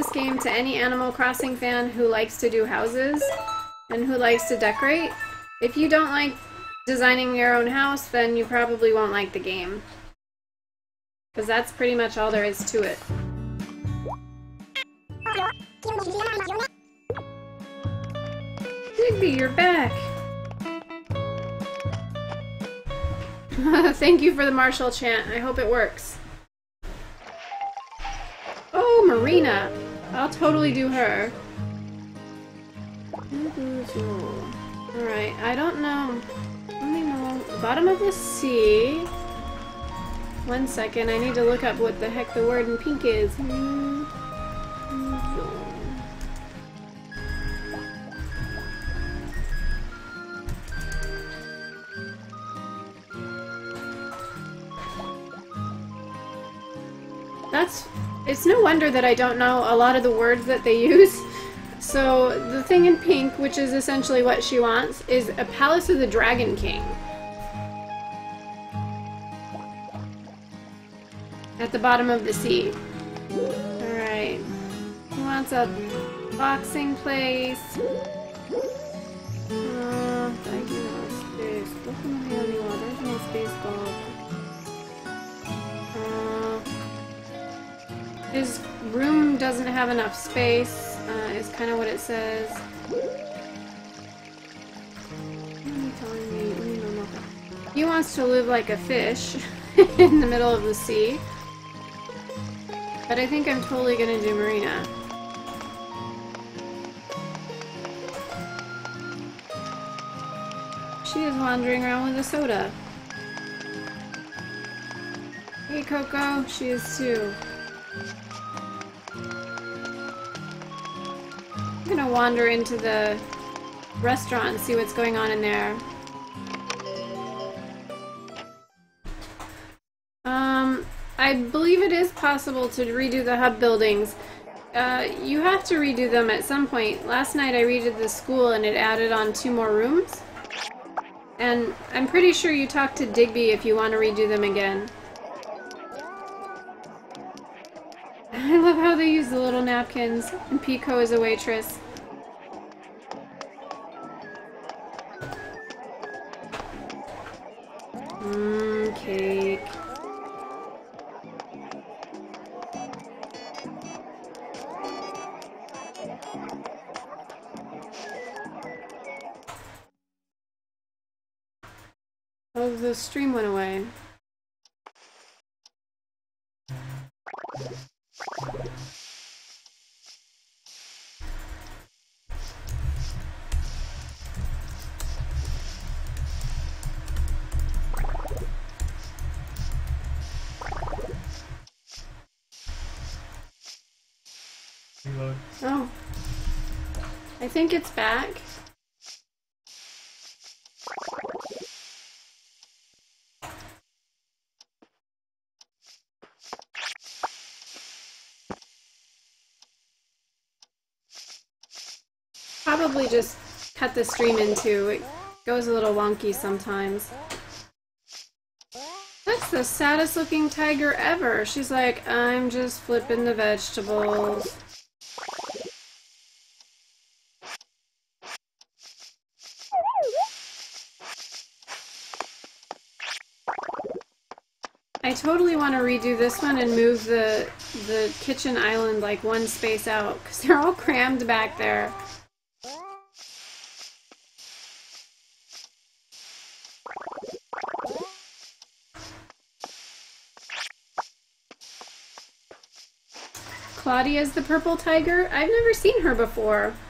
this game to any Animal Crossing fan who likes to do houses and who likes to decorate. If you don't like designing your own house, then you probably won't like the game. Because that's pretty much all there is to it. Digby, you're back! Thank you for the Marshall chant. I hope it works. Oh, Marina! I'll totally do her. Alright, I don't know. Let me know. Bottom of the sea. One second, I need to look up what the heck the word in pink is. That's... It's no wonder that I don't know a lot of the words that they use. So, the thing in pink, which is essentially what she wants, is a Palace of the Dragon King. At the bottom of the sea. Alright. Who wants a boxing place? Uh, space. The anymore. There's no space ball. Uh, his room doesn't have enough space uh, is kind of what it says. He wants to live like a fish in the middle of the sea. But I think I'm totally gonna do Marina. She is wandering around with a soda. Hey Coco, she is too. Gonna wander into the restaurant and see what's going on in there. Um, I believe it is possible to redo the hub buildings. Uh, you have to redo them at some point. Last night I redid the school and it added on two more rooms. And I'm pretty sure you talked to Digby if you want to redo them again. I love how they use the little napkins, and Pekoe is a waitress. Mmm, cake. Oh, the stream went away. Oh. I think it's back. Probably just cut the stream into. It goes a little wonky sometimes. That's the saddest looking tiger ever. She's like, I'm just flipping the vegetables. I totally want to redo this one and move the the kitchen island like one space out because they're all crammed back there. Claudia's the purple tiger? I've never seen her before.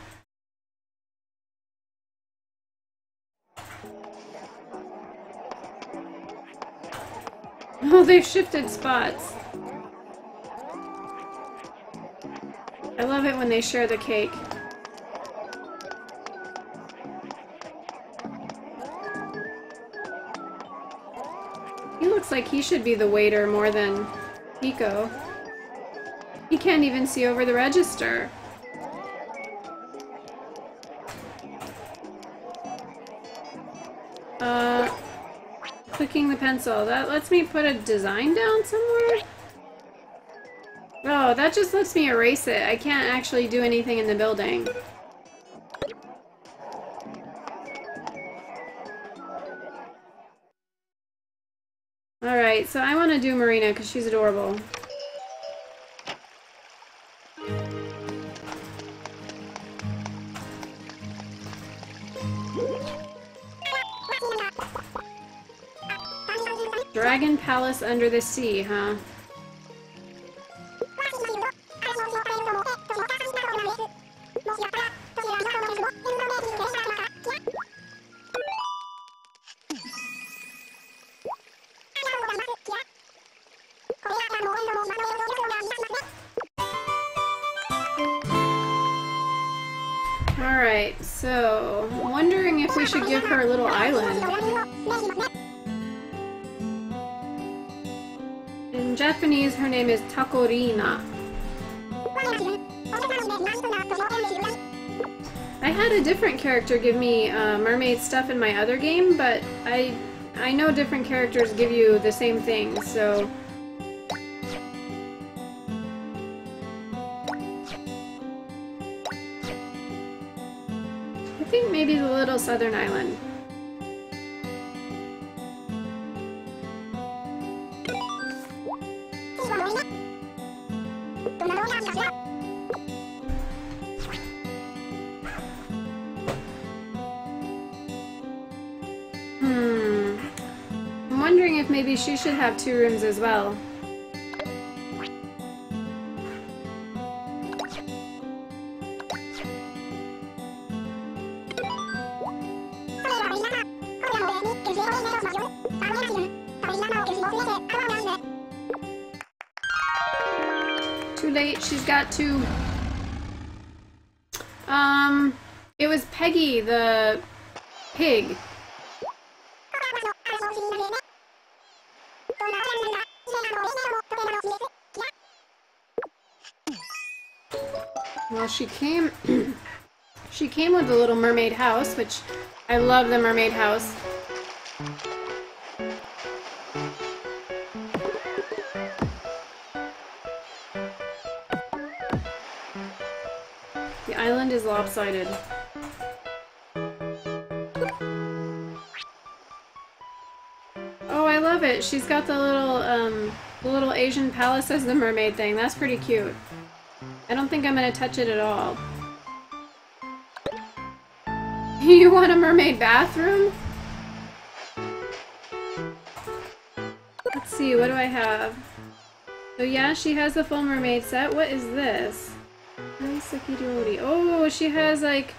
Oh, they've shifted spots. I love it when they share the cake. He looks like he should be the waiter more than Pekoe. Can't even see over the register. Uh, clicking the pencil. That lets me put a design down somewhere? Oh, that just lets me erase it. I can't actually do anything in the building. Alright, so I want to do Marina because she's adorable. Palace under the sea, huh? Alright, so I'm wondering if we should give her a little island. In Japanese, her name is Takorina. I had a different character give me uh, mermaid stuff in my other game, but I I know different characters give you the same thing, so I think maybe the little southern island. Maybe she should have two rooms as well. Came with the Little Mermaid house, which I love the Mermaid house. The island is lopsided. Oh, I love it. She's got the little, um, the little Asian palace as the mermaid thing. That's pretty cute. I don't think I'm gonna touch it at all. You want a mermaid bathroom? Let's see, what do I have? So yeah, she has the full mermaid set. What is this? Oh, she has like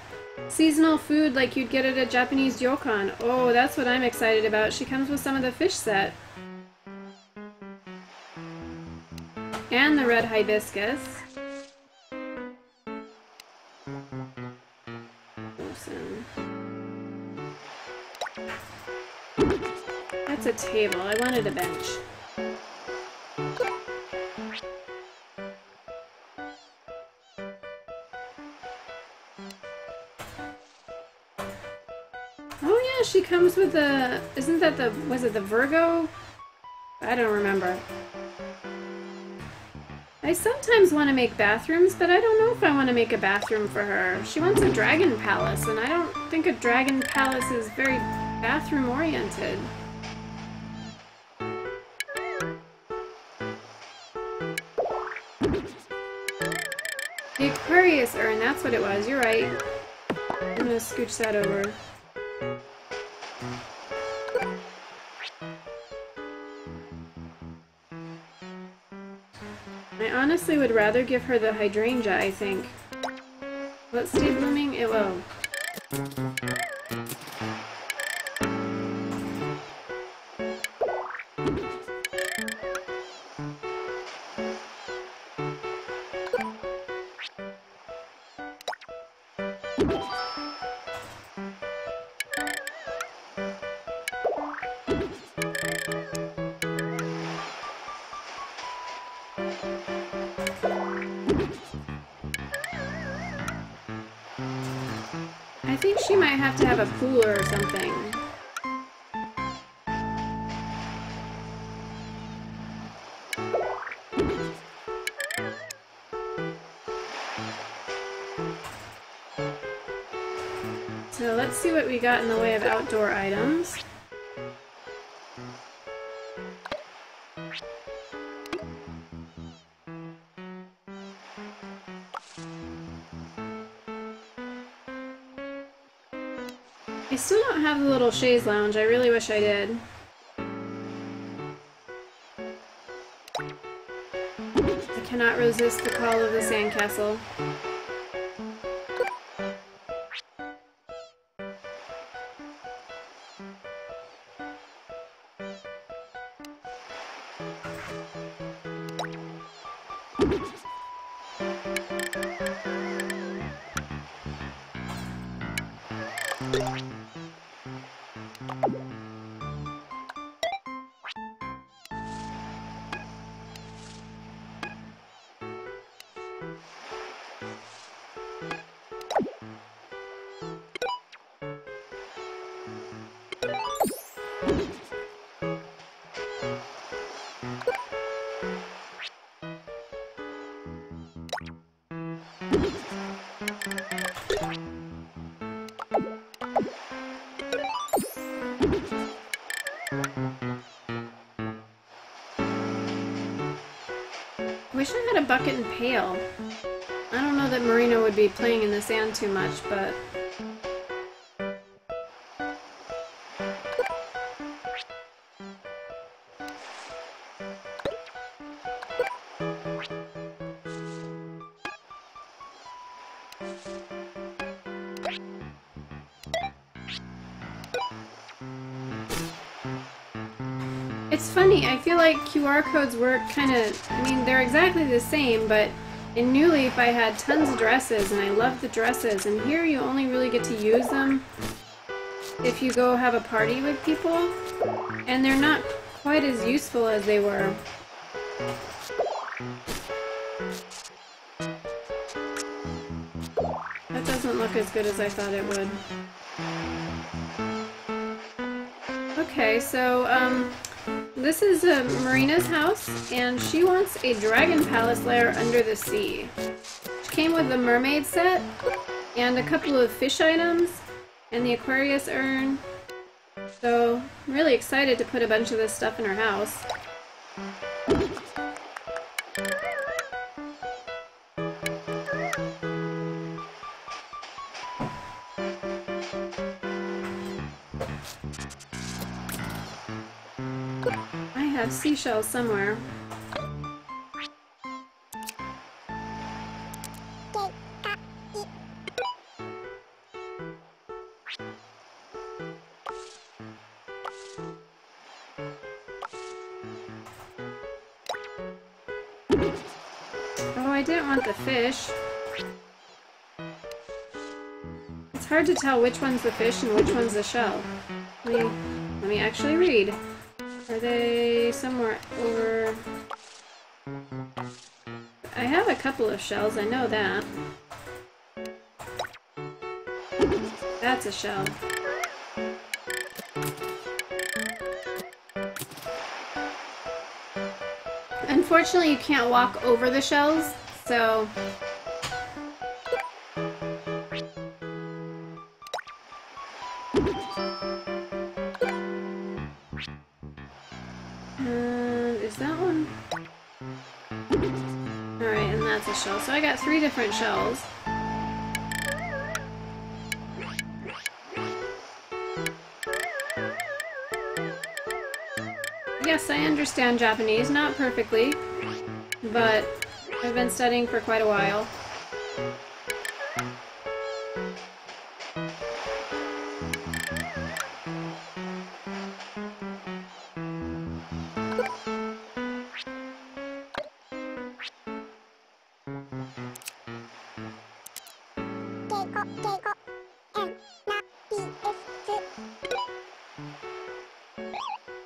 seasonal food like you'd get at a Japanese ryokan. Oh, that's what I'm excited about. She comes with some of the fish set. And the red hibiscus. A table. I wanted a bench. Oh yeah, she comes with the... Isn't that the... Was it the Virgo? I don't remember. I sometimes want to make bathrooms, but I don't know if I want to make a bathroom for her. She wants a dragon palace, and I don't think a dragon palace is very bathroom oriented. The Aquarius urn, that's what it was, you're right. I'm gonna scooch that over. I honestly would rather give her the hydrangea, I think. Let's stay blooming? It will. Got in the way of outdoor items. I still don't have the little chaise lounge. I really wish I did. I cannot resist the call of the sandcastle. Pail. I don't know that Marina would be playing in the sand too much, but... It's funny, I feel like QR codes work kind of, I mean, they're exactly the same, but in New Leaf I had tons of dresses, and I loved the dresses, and here you only really get to use them if you go have a party with people, and they're not quite as useful as they were. That doesn't look as good as I thought it would. Okay, so, um, this is uh, Marina's house, and she wants a dragon palace lair under the sea. She came with the mermaid set, and a couple of fish items, and the Aquarius urn. So, I'm really excited to put a bunch of this stuff in her house. Have seashells somewhere. Oh, I didn't want the fish. It's hard to tell which one's the fish and which one's the shell. Let me, let me actually read. Are they somewhere over... I have a couple of shells, I know that. That's a shell. Unfortunately, you can't walk over the shells, so... shell. So I got three different shells. Yes, I understand Japanese, not perfectly, but I've been studying for quite a while.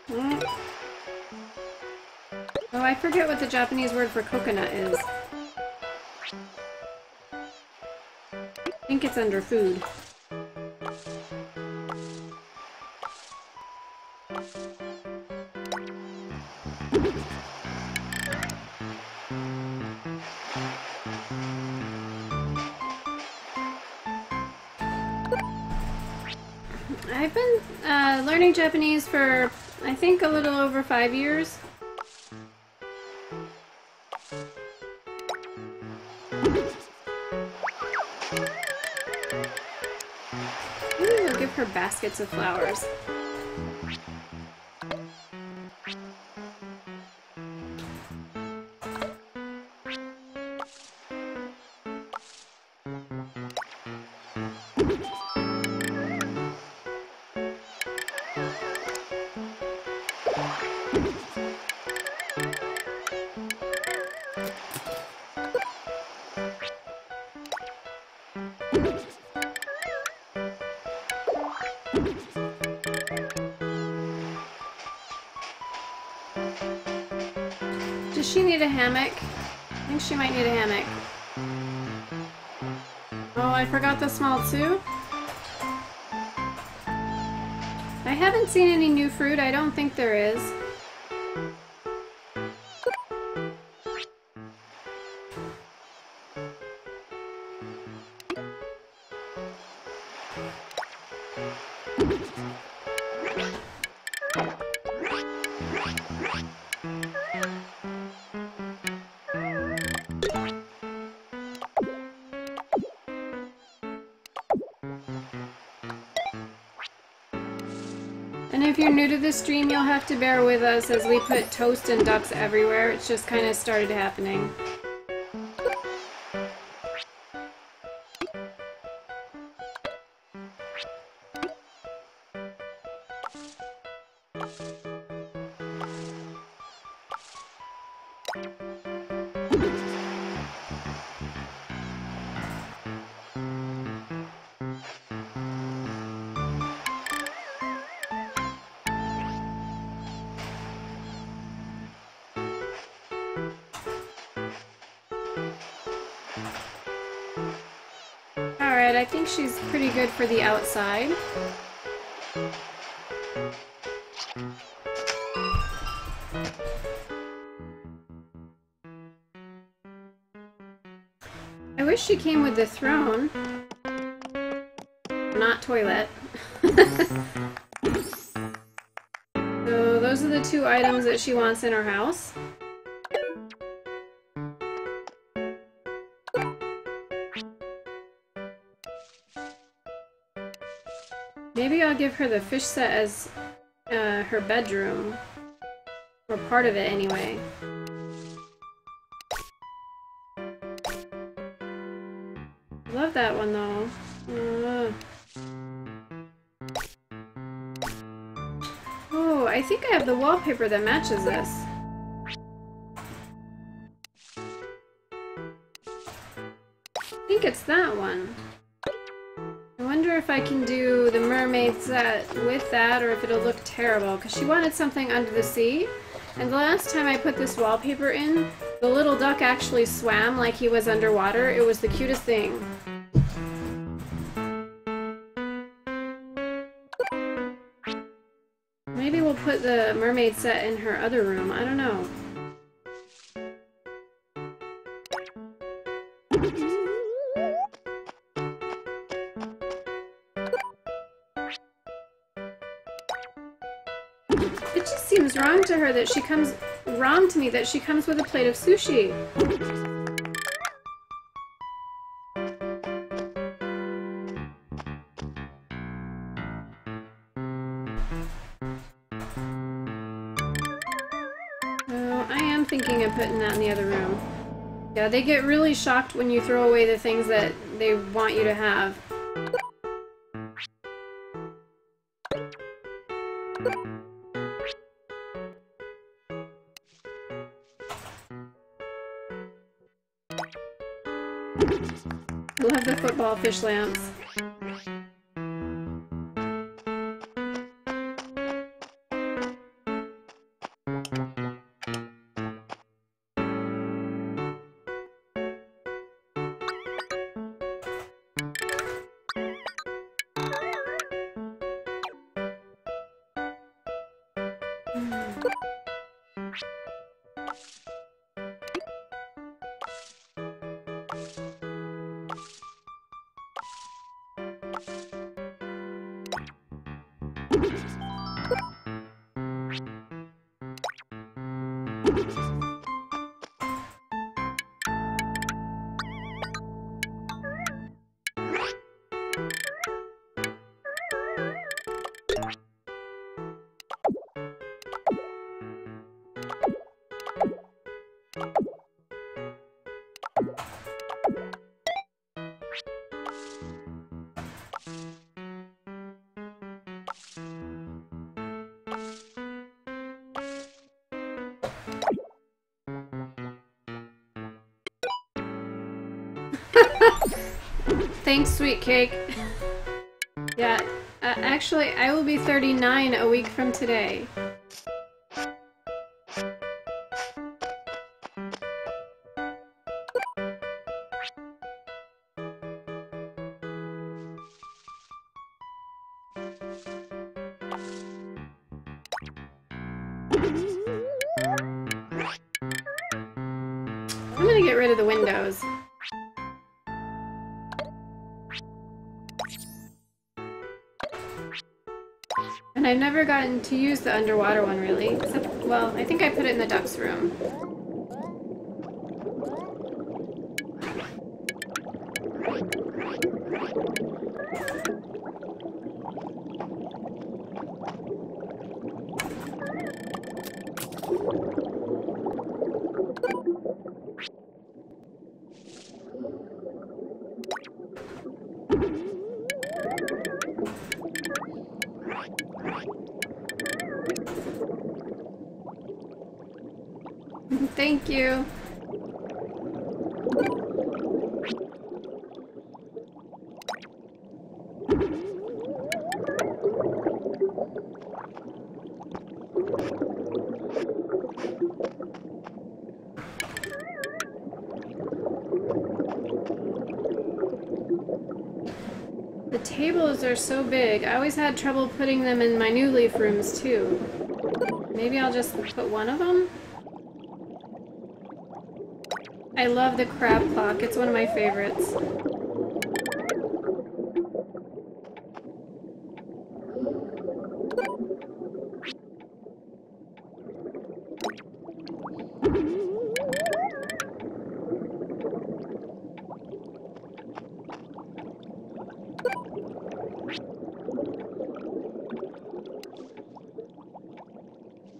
Oh, I forget what the Japanese word for coconut is. I think it's under food. I've been uh, learning Japanese for, I think, a little over five years. We'll give her baskets of flowers. The small two. I haven't seen any new fruit. I don't think there is. The stream, you'll have to bear with us as we put toast and ducks everywhere. It's just kind of started happening. Pretty good for the outside. I wish she came with the throne. Not toilet. so those are the two items that she wants in her house. Maybe I'll give her the fish set as uh, her bedroom. Or part of it, anyway. I love that one, though. Uh. Oh, I think I have the wallpaper that matches this. I think it's that one. If I can do the mermaid set with that or if it'll look terrible because she wanted something under the sea. And the last time I put this wallpaper in, the little duck actually swam like he was underwater. It was the cutest thing. Maybe we'll put the mermaid set in her other room. I don't know. Her that she comes wrong to me that she comes with a plate of sushi. So I am thinking of putting that in the other room. Yeah, they get really shocked when you throw away the things that they want you to have. The football fish lamps. Thanks, sweet cake. yeah, uh, actually, I will be 39 a week from today. To use the underwater one really. Except, well, I think I put it in the duck's room. Thank you. The tables are so big. I always trouble putting them in my new leaf rooms too. Maybe I'll just put one of them? I love the crab clock. It's one of my favorites.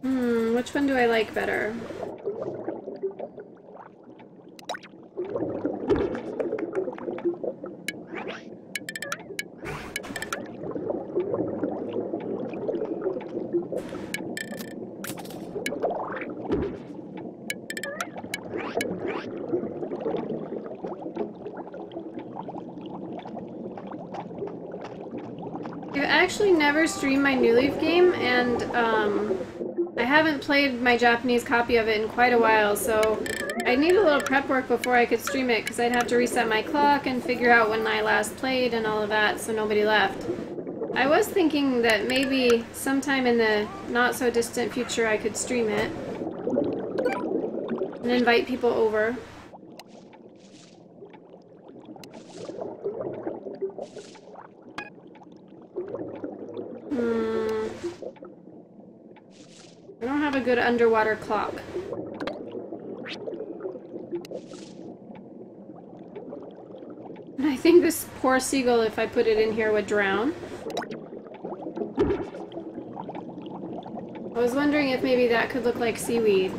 Hmm, which one do I like better? I've actually streamed my New Leaf game, and um, I haven't played my Japanese copy of it in quite a while, so I need a little prep work before I could stream it, because I'd have to reset my clock and figure out when I last played and all of that, so nobody left. I was thinking that maybe sometime in the not-so-distant future I could stream it and invite people over. Hmm. I don't have a good underwater clock. I think this poor seagull, if I put it in here, would drown. I was wondering if maybe that could look like seaweed.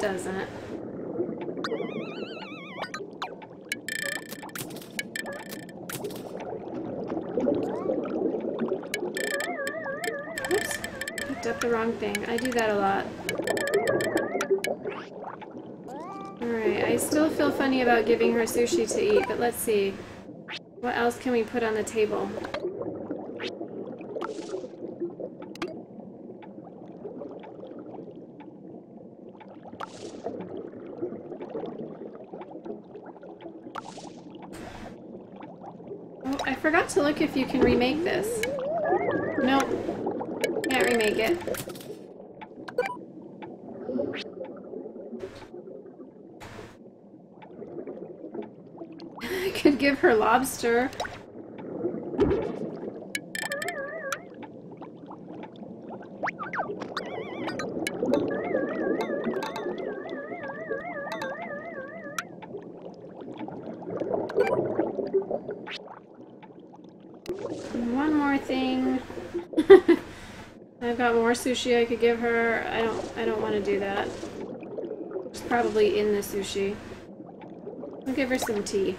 It doesn't. Oops. Picked up the wrong thing. I do that a lot. Alright, I still feel funny about giving her sushi to eat, but let's see. What else can we put on the table? if you can remake this. Nope. Can't remake it. I could give her lobster. Got more sushi I could give her. I don't I don't want to do that. It's probably in the sushi. I'll give her some tea.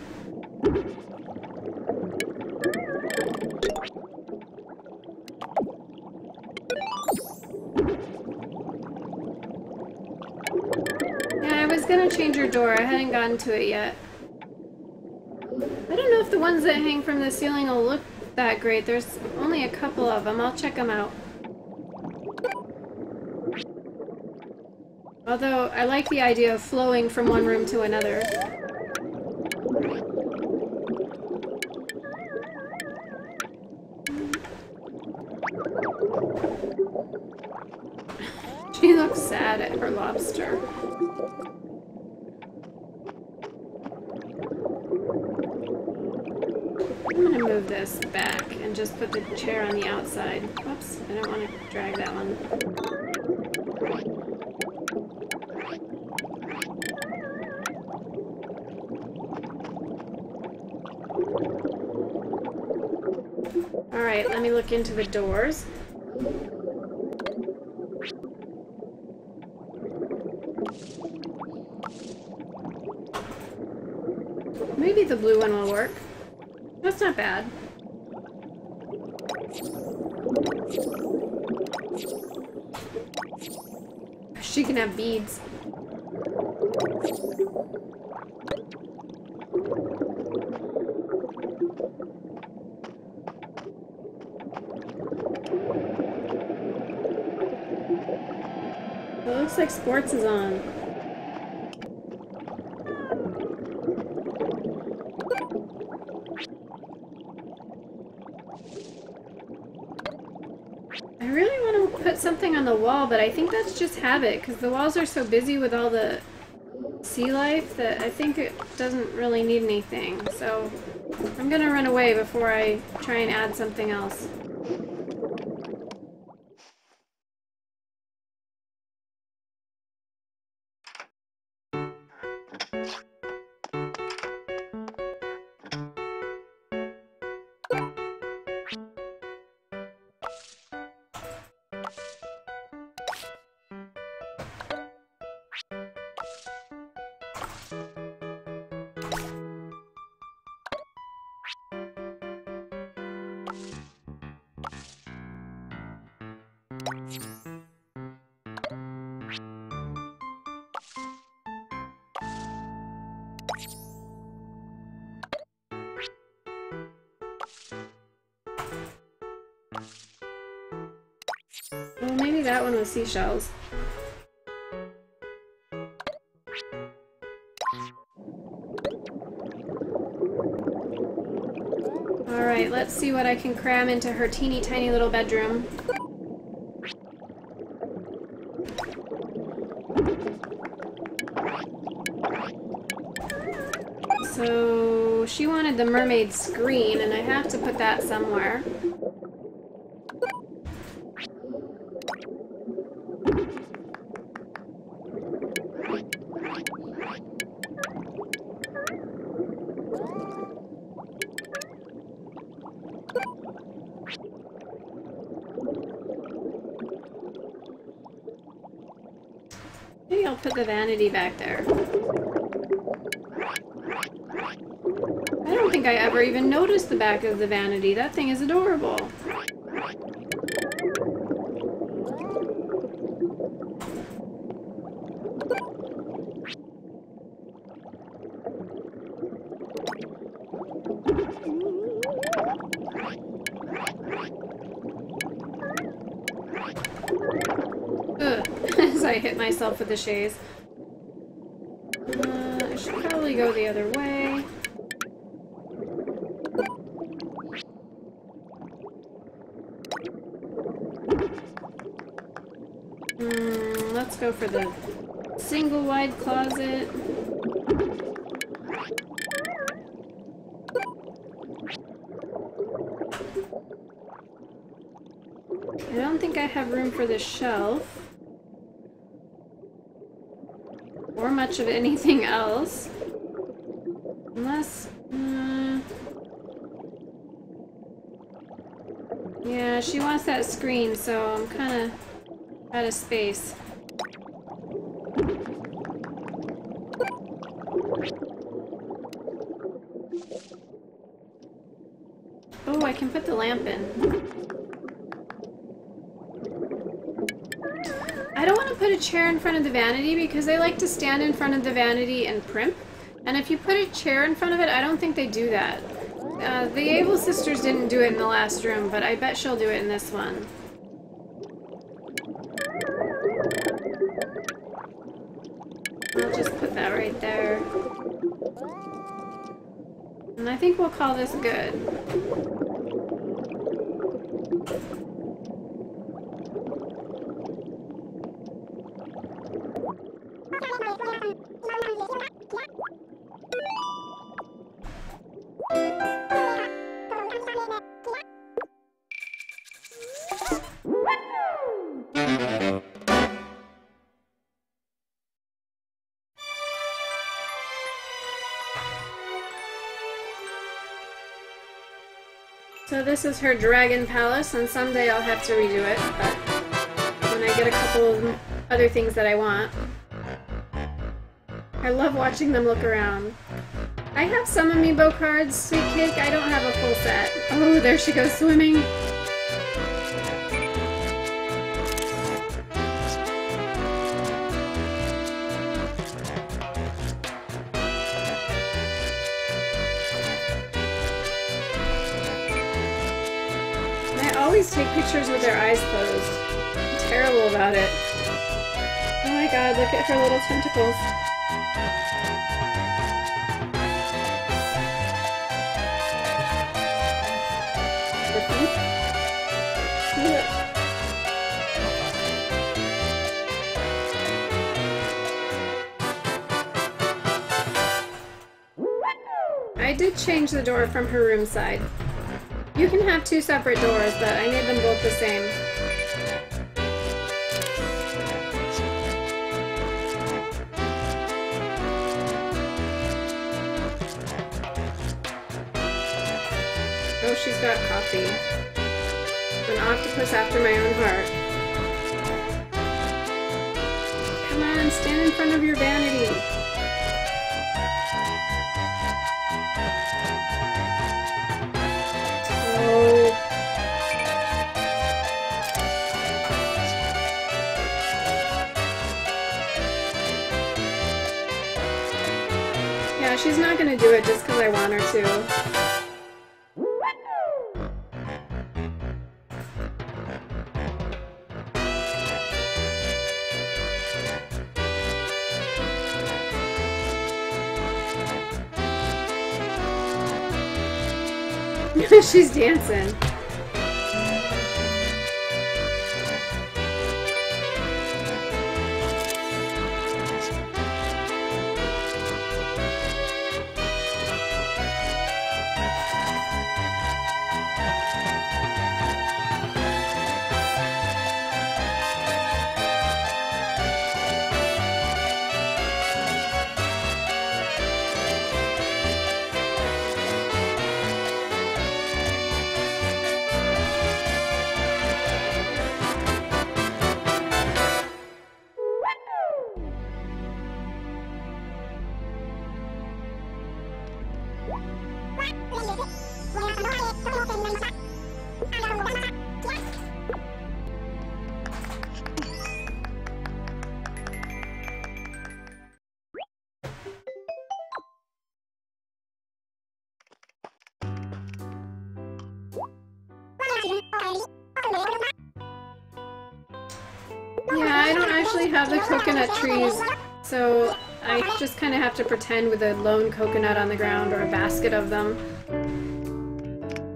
Yeah, I was gonna change her door. I hadn't gotten to it yet. I don't know if the ones that hang from the ceiling will look that great. There's only a couple of them. I'll check them out. Although, I like the idea of flowing from one room to another. She looks sad at her lobster. I'm gonna move this back and just put the chair on the outside. Oops, I don't want to drag that one. Alright, let me into the doors. Maybe the blue one will work. That's not bad. She can have beads. It looks like sports is on. I really want to put something on the wall, but I just habit, because the walls are so busy with all the sea life that I think it doesn't really need anything. So I'm gonna run away before I try and add something else. Seashells. Alright, let's see what I can cram into her teeny tiny little bedroom. So, she wanted the mermaid screen, and I have to put that somewhere. Put the vanity back there. I don't think I ever even noticed the back of the vanity. That thing is adorable. the chaise. Uh, I should probably go the other way. Mm, let's go for the single wide closet. I don't think I have room for the shelf. Much of anything else. Unless... Uh, yeah, she wants that screen, so I'm kind of out of space. Oh, I can put the lamp in. I don't want to put a chair in front of the vanity because they like to stand in front of the vanity and primp. And if you put a chair in front of it, I don't think they do that. Uh, the Able sisters didn't do it in the last room, but I bet she'll do it in this one. I'll just put that right there. And I think we'll call this good. This is her dragon palace, and someday I'll have to redo it, but when I get a couple of other things that I want. I love watching them look around. I have some amiibo cards, Sweet Cake. I don't have a full set. Oh, there she goes swimming. Always take pictures with their eyes closed. I'm terrible about it. Oh my god, look at her little tentacles. I did change the door from her room side. You can have two separate doors, but I made them both the same. Oh, she's got coffee. An octopus after my own heart. Come on, stand in front of your vanity. It just because I want her to. she's dancing. Trees, so I just kind of have to pretend with a lone coconut on the ground or a basket of them.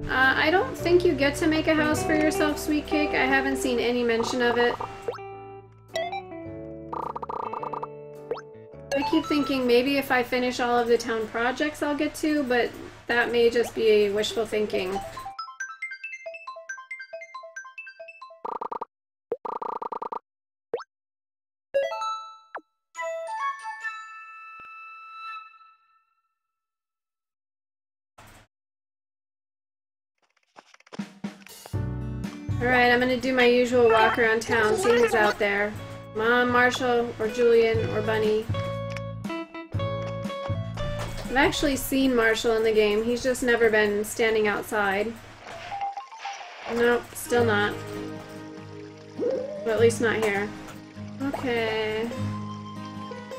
Uh, I don't think you get to make a house for yourself, Sweet Cake. I haven't seen any mention of it. I keep thinking maybe if I finish all of the town projects I'll get to, but that may just be wishful thinking. I'm gonna do my usual walk around town, see who's out there. Mom, Marshall, or Julian, or Bunnie. I've actually seen Marshall in the game, he's just never been standing outside. Nope, still not. Well, at least not here. Okay.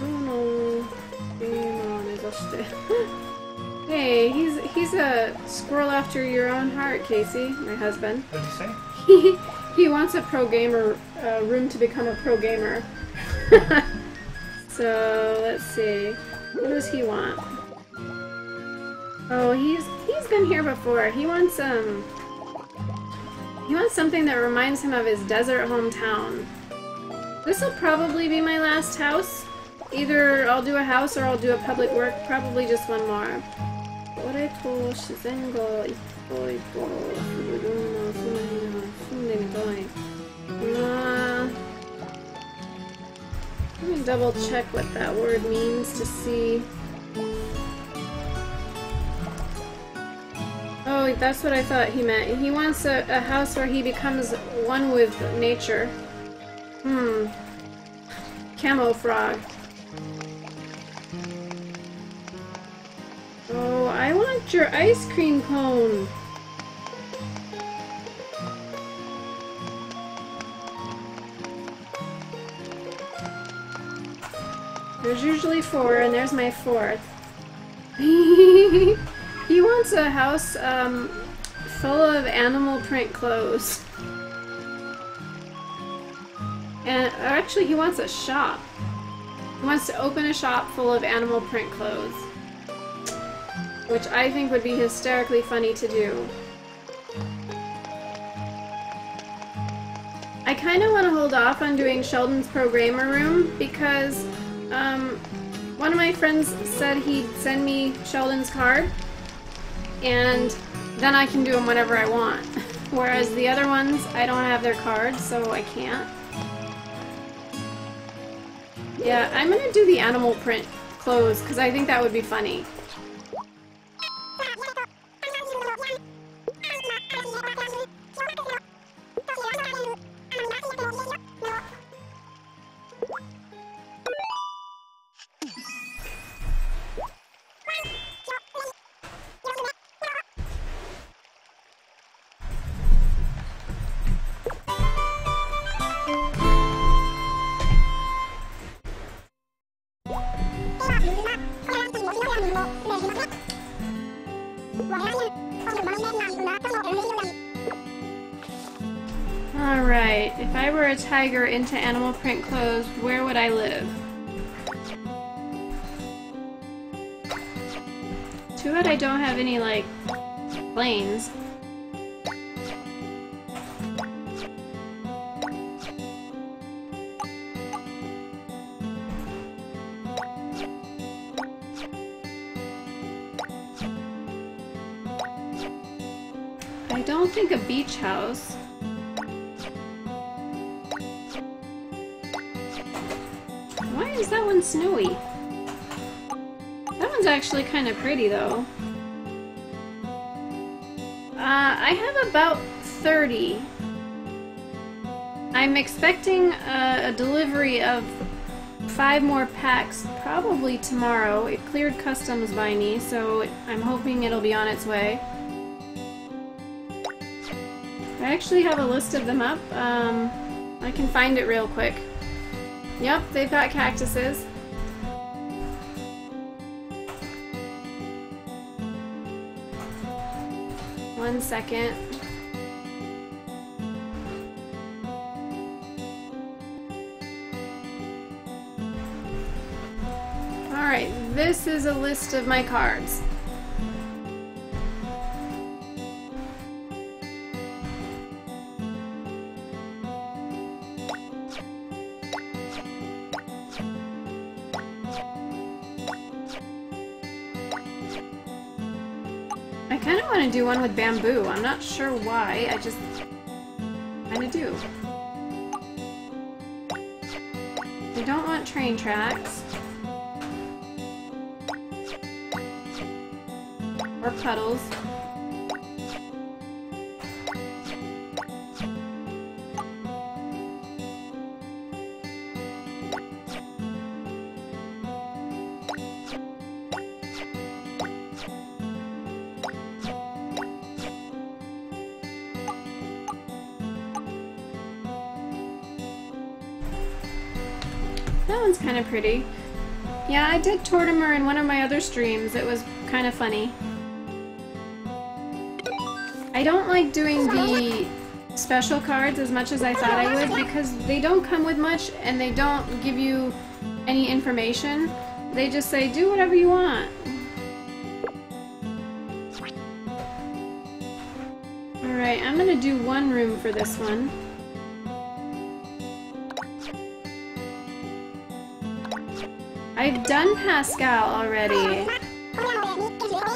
Oh no. Hey, he's he's a squirrel after your own heart, Casey, my husband. What did you say? he wants a pro gamer uh, room to become a pro gamer. so let's see, what does he want? Oh, he's he's been here before. He wants um he wants something that reminds him of his desert hometown. This will probably be my last house. Either I'll do a house or I'll do a public work. Probably just one more. what I told Shizengo, isn't going. Uh, let me double check what that word means to see. Oh, that's what I thought he meant. He wants a, a house where he becomes one with nature. Hmm. Camofrog. Oh, I want your ice cream cone. There's usually four, and there's my fourth. he wants a house um, full of animal print clothes. And actually, he wants a shop. He wants to open a shop full of animal print clothes. Which I think would be hysterically funny to do. I kind of want to hold off on doing Sheldon's Programmer Room because um, one of my friends said he'd send me Sheldon's card and then I can do them whenever I want. Whereas the other ones, I don't have their cards, so I can't. Yeah, I'm gonna do the animal print clothes because I think that would be funny. Tiger into animal print clothes, where would I live? Too bad I don't have any, like, planes. I don't think a beach house. Snowy? That one's actually kind of pretty though. Uh, I have about 30. I'm expecting a, a delivery of five more packs probably tomorrow. It cleared customs by me, so I'm hoping it'll be on its way. I actually have a list of them up. Um, I can find it real quick. Yep, they've got cactuses. One second. Alright, this is a list of my cards. One with bamboo. I'm not sure why. I just kind of do. We don't want train tracks. Or puddles. Kind of pretty. Yeah, I did Tortimer in one of my other streams. It was kind of funny. I don't like doing the special cards as much as I thought I would because they don't come with much and they don't give you any information. They just say, do whatever you want. Alright, I'm gonna do one room for this one. I've done Pascal already.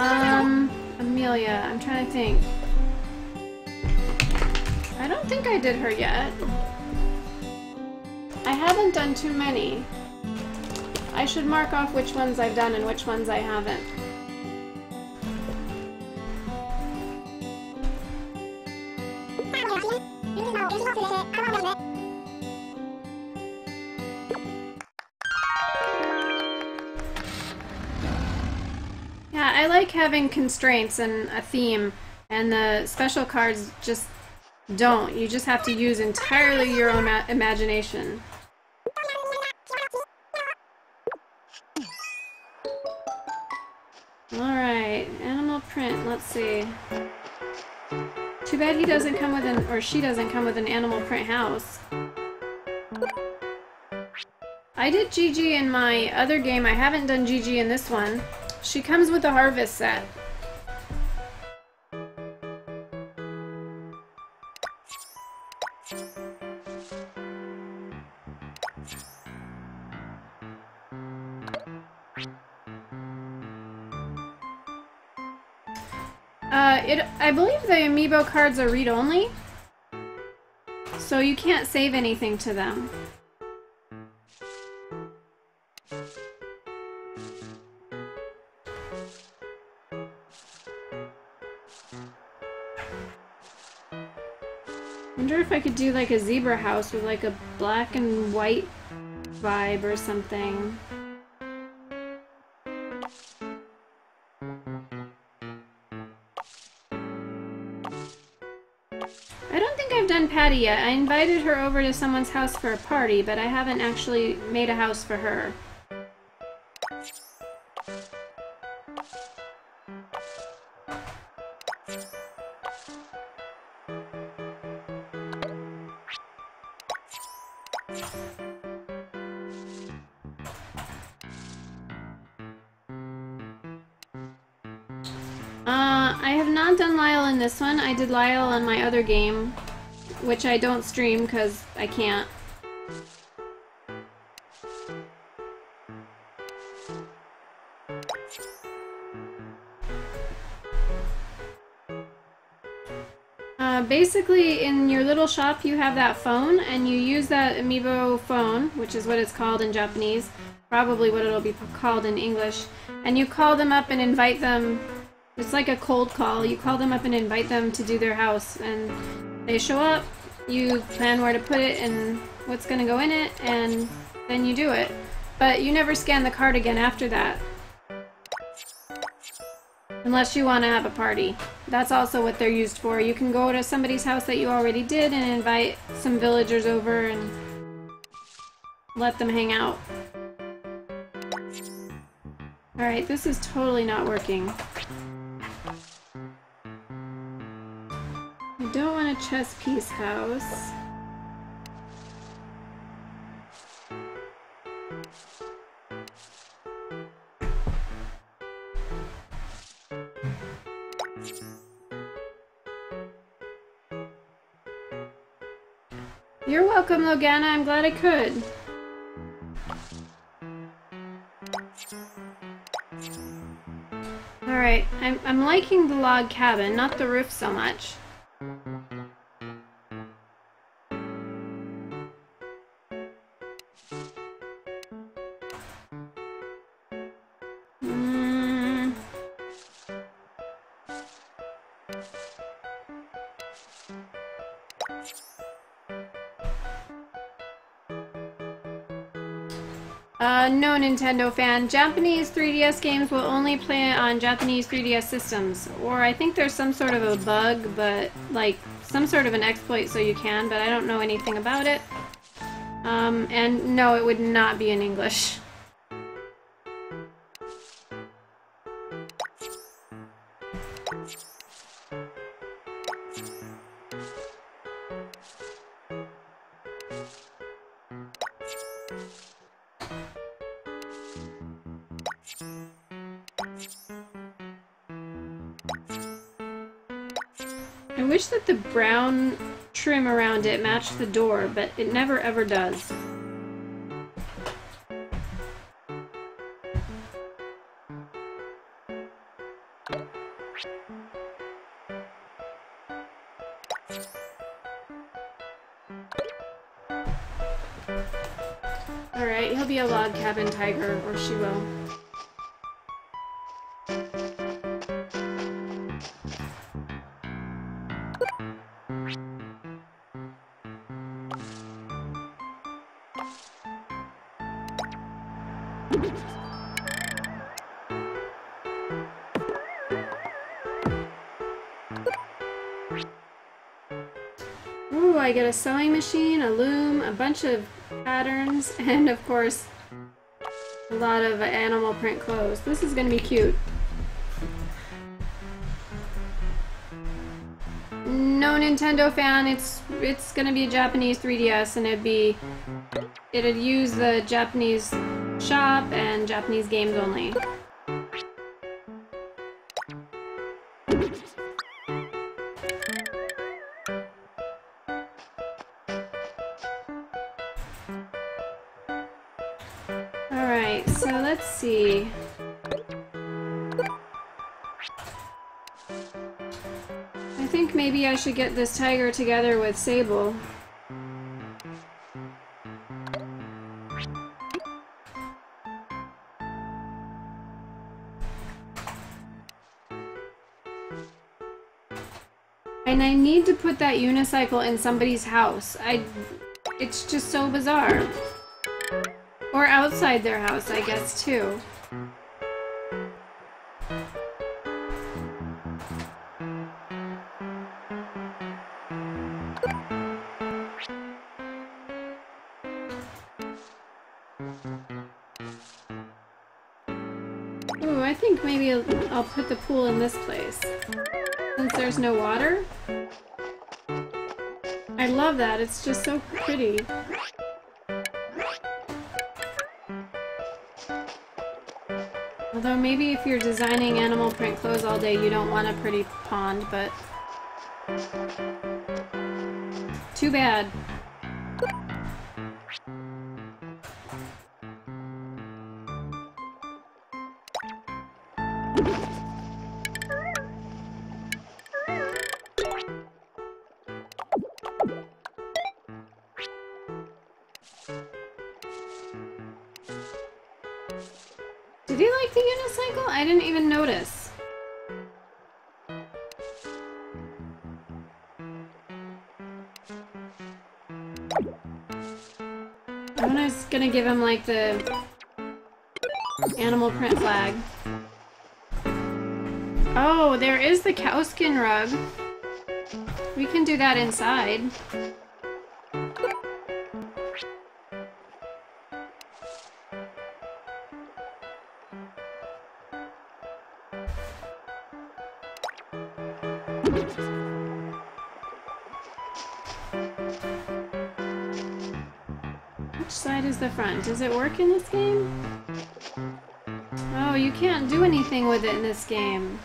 Um, Amelia, I'm trying to think. I don't think I did her yet. I haven't done too many. I should mark off which ones I've done and which ones I haven't. Like having constraints and a theme, and the special cards just don't. You just have to use entirely your own imagination. Alright, animal print, let's see. Too bad he doesn't come with an, or she doesn't come with an animal print house. I did Gigi in my other game, I haven't done Gigi in this one. She comes with a harvest set. Uh, it, I believe the amiibo cards are read-only, so you can't save anything to them. I could do like a zebra house with like a black and white vibe or something. I don't think I've done Patty yet. I invited her over to someone's house for a party, but I haven't actually made a house for her. I did Lyle on my other game, which I don't stream because I can't. Uh, basically, in your little shop, you have that phone, and you use that Amiibo phone, which is what it's called in Japanese, probably what it'll be called in English, and you call them up and invite them. It's like a cold call. You call them up and invite them to do their house, and they show up. You plan where to put it and what's going to go in it, and then you do it. But you never scan the card again after that. Unless you want to have a party. That's also what they're used for. You can go to somebody's house that you already did and invite some villagers over and let them hang out. Alright, this is totally not working. Chess piece house. You're welcome, Logana. I'm glad I could. Alright, I'm, I'm liking the log cabin, not the roof so much. No Nintendo fan. Japanese 3DS games will only play on Japanese 3DS systems. Or I think there's some sort of a bug, but like some sort of an exploit so you can, but I don't know anything about it. Um, and no, it would not be in English. Trim around it matched the door, but it never ever does. Alright, he'll be a log cabin tiger, or she will. Ooh, I get a sewing machine, a loom, a bunch of patterns, and of course, a lot of animal print clothes. This is gonna be cute. No Nintendo fan, it's it's gonna be a Japanese 3DS and it'd be it'd use the Japanese shop and Japanese games only. Alright, so let's see. I think maybe I should get this tiger together with Sable. Need to put that unicycle in somebody's house. I it's just so bizarre. Or outside their house, I guess, too. Ooh, I think maybe I'll, I'll put the pool in this place. Since there's no water. I love that, it's just so pretty. Although maybe if you're designing animal print clothes all day, you don't want a pretty pond, but... Too bad. Give him like the animal print flag. Oh, there is the cowskin rug. We can do that inside. Which side is the front? Does it work in this game? Oh, you can't do anything with it in this game.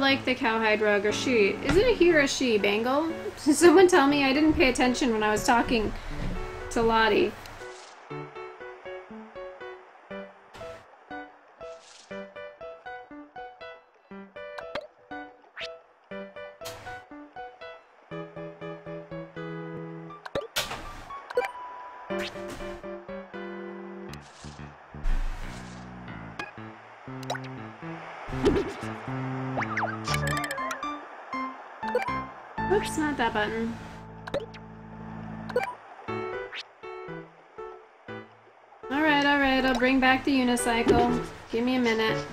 Like the cowhide rug, or she. Is it a he or a she, Bangle? Someone tell me I didn't pay attention when I was talking to Lottie. That button. Alright, alright, I'll bring back the unicycle. Give me a minute.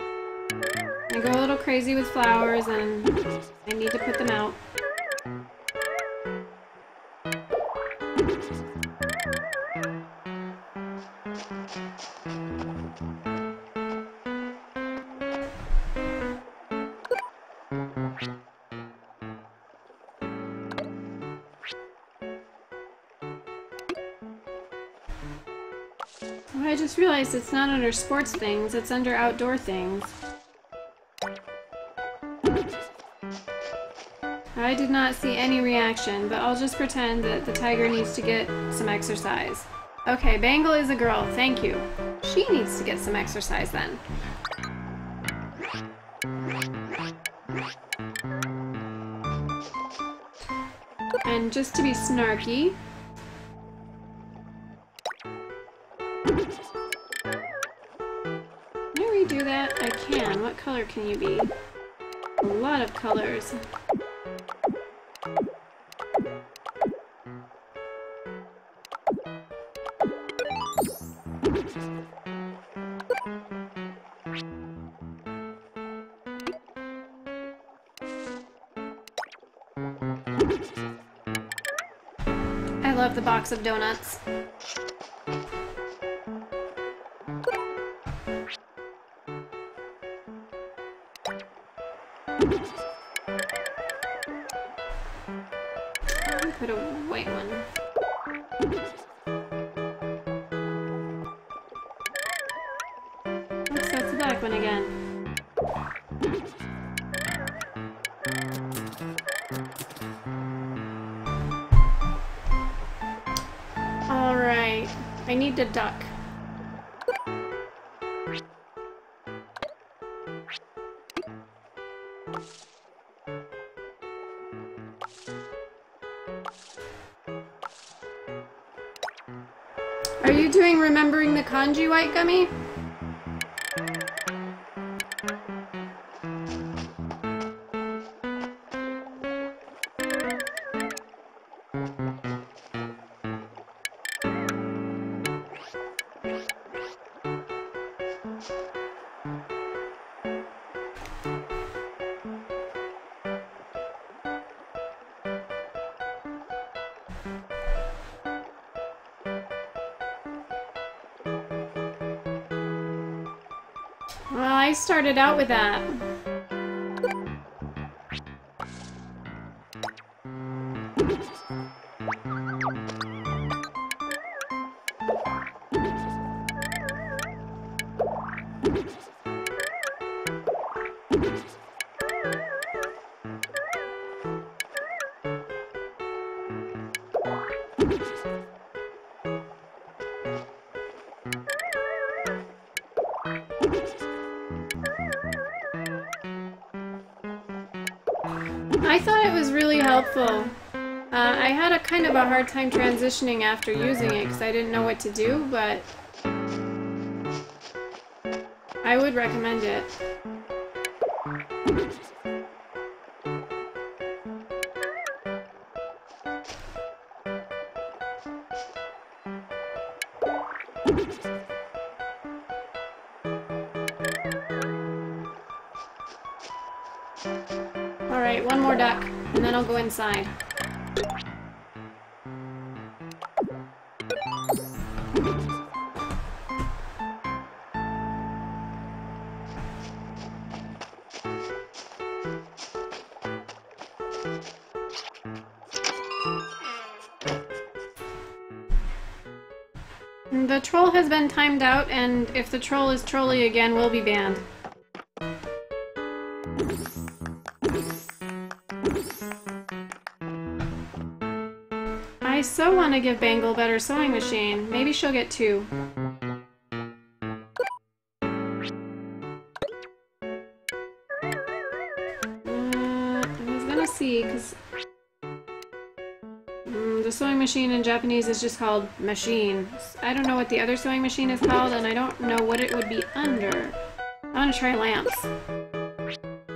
I go a little crazy with flowers and I need to put them out. Realized it's not under sports things, it's under outdoor things. I did not see any reaction, but I'll just pretend that the tiger needs to get some exercise. Okay, Bangle is a girl, thank you. She needs to get some exercise then. And just to be snarky, color can you be? A lot of colors. I love the box of donuts. Put a white one. Oops, that's the black one again. I need to duck. Remembering the kanji white gummy? Started out with that. Helpful. Uh, I had a kind of a hard time transitioning after using it because I didn't know what to do, but I would recommend it. Then I'll go inside. The troll has been timed out, and if the troll is trolly again, we'll be banned. Want to give Bangle a better sewing machine. Maybe she'll get two. Uh, I was gonna see, because the sewing machine in Japanese is just called machine. I don't know what the other sewing machine is called, and I don't know what it would be under. I want to try lamps.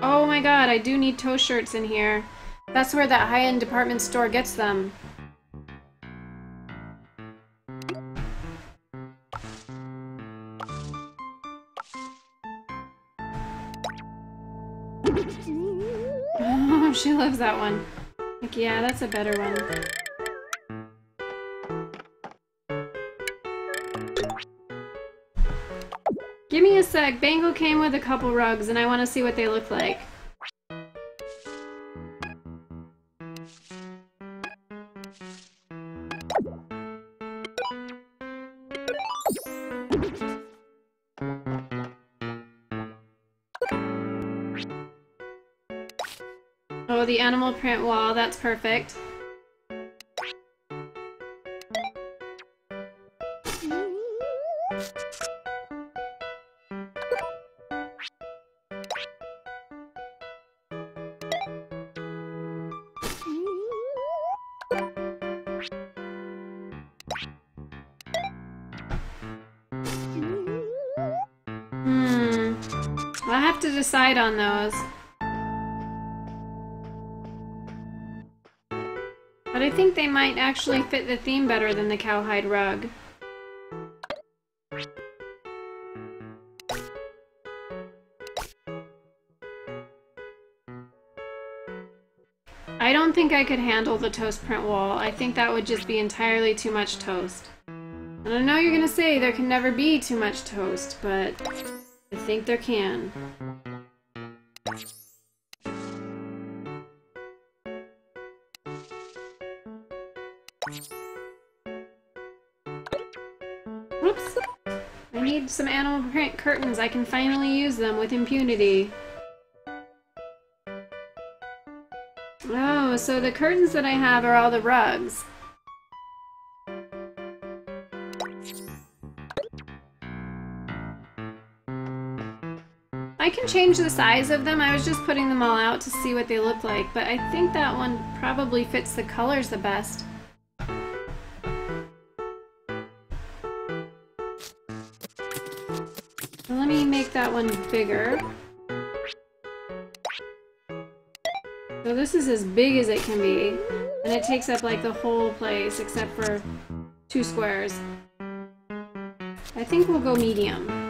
Oh my god, I do need toe shirts in here. That's where that high-end department store gets them. Loves that one. Like, yeah, that's a better one. Give me a sec. Bangle came with a couple rugs, and I want to see what they look like. Animal print wall. That's perfect. Hmm. I'll have to decide on those. Might actually fit the theme better than the cowhide rug. I don't think I could handle the toast print wall. I think that would just be entirely too much toast. And I know you're gonna say there can never be too much toast, but I think there can. Curtains. I can finally use them with impunity. Oh, so the curtains that I have are all the rugs. I can change the size of them. I was just putting them all out to see what they look like, but I think that one probably fits the colors the best. One bigger. So this is as big as it can be, and it takes up like the whole place except for two squares. I think we'll go medium.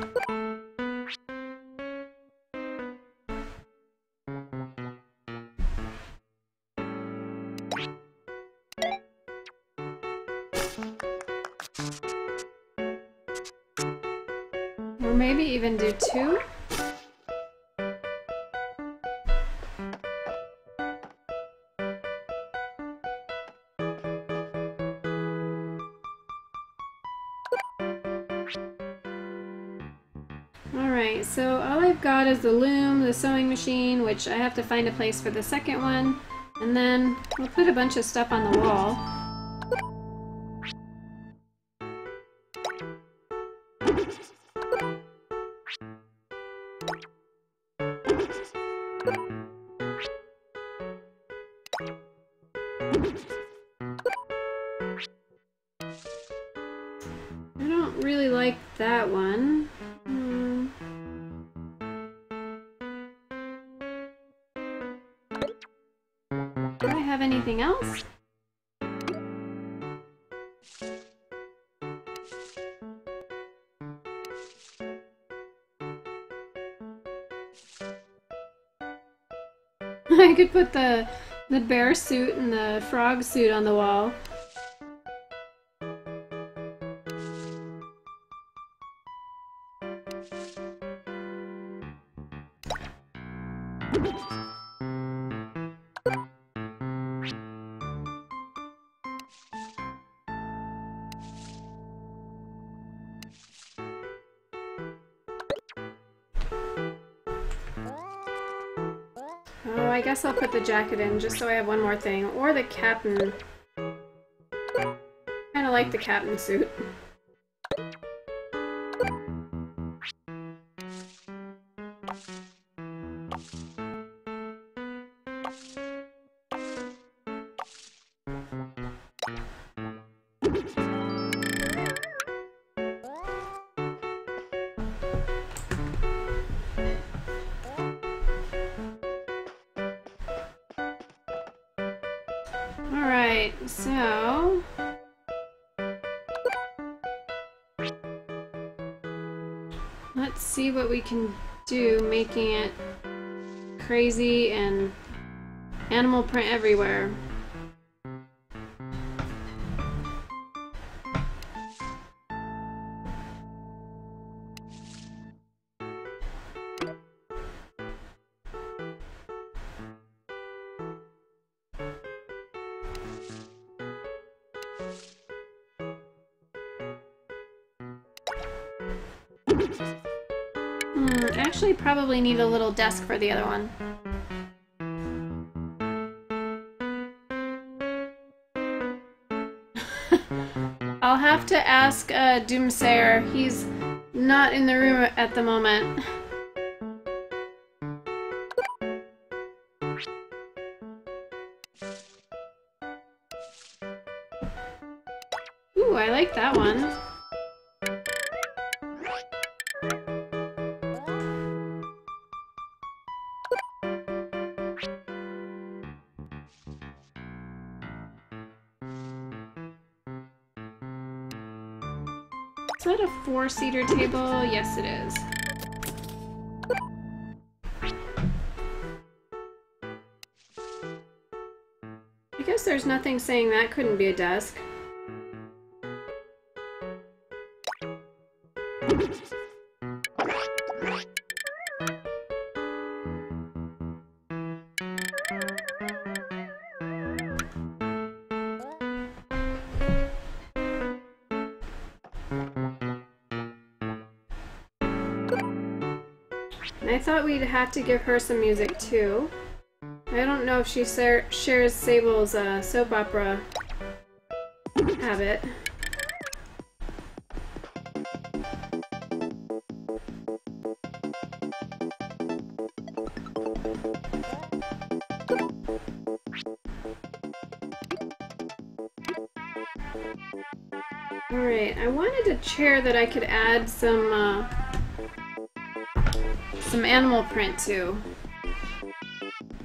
Two? Alright, so all I've got is the loom, the sewing machine, which I have to find a place for the second one, and then we'll put a bunch of stuff on the wall. Could put the the bear suit and the frog suit on the wall. Guess I'll put the jacket in just so I have one more thing. Or the captain. Kinda like the captain suit. Can do making it crazy and animal print everywhere. Hmm, actually probably need a little desk for the other one. I'll have to ask uh, Doomsayer. He's not in the room at the moment. Four-seater table? Yes, it is. I guess there's nothing saying that couldn't be a desk. We'd have to give her some music too. I don't know if she shares Sable's uh, soap opera habit. Alright, I wanted a chair that I could add some, uh, some animal print too.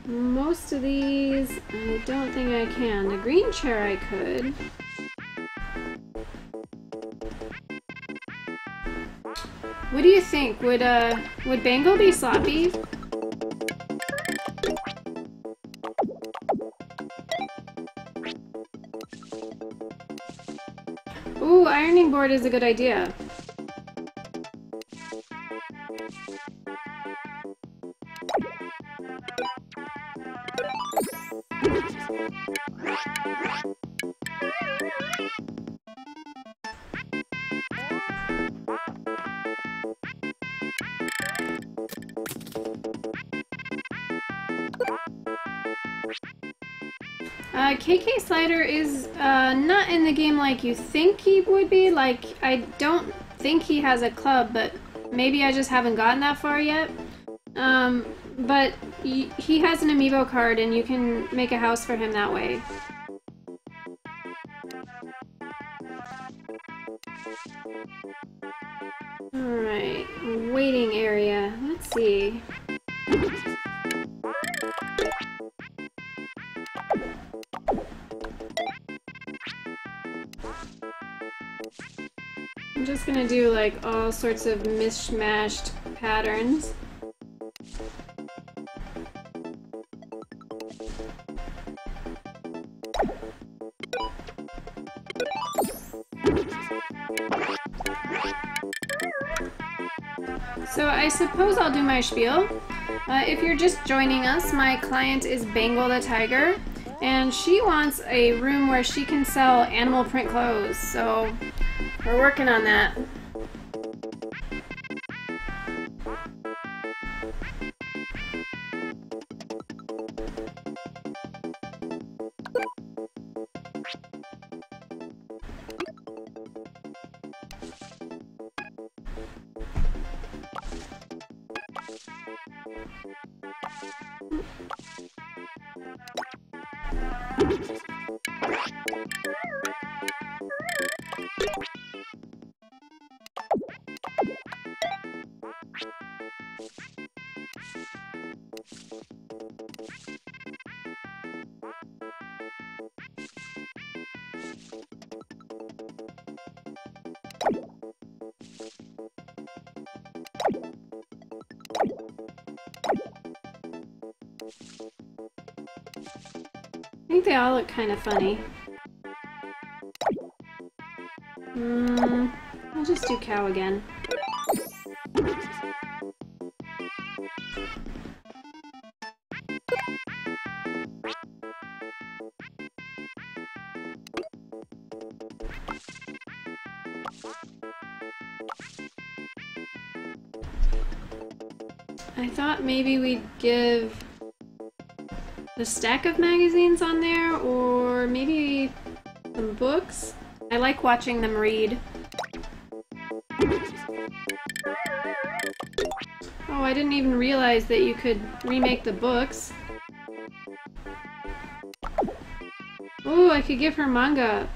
Most of these, I don't think I can. The green chair I could. What do you think? Would, uh, would Bangle be sloppy? Ooh, ironing board is a good idea. Slider is uh, not in the game like you think he would be. Like, I don't think he has a club, but maybe I just haven't gotten that far yet. Um, but he, has an amiibo card, and you can make a house for him that way. Alright, waiting area. Let's see. Gonna do like all sorts of mishmashed patterns. So I suppose I'll do my spiel. Uh, if you're just joining us, my client is Bangle the Tiger, and she wants a room where she can sell animal print clothes. So we're working on that. All look kind of funny. Hmm, I'll just do cow again. I thought maybe we'd give the stack of magazines on there, or maybe some books. I like watching them read. Oh, I didn't even realize that you could remake the books. Oh, I could give her manga.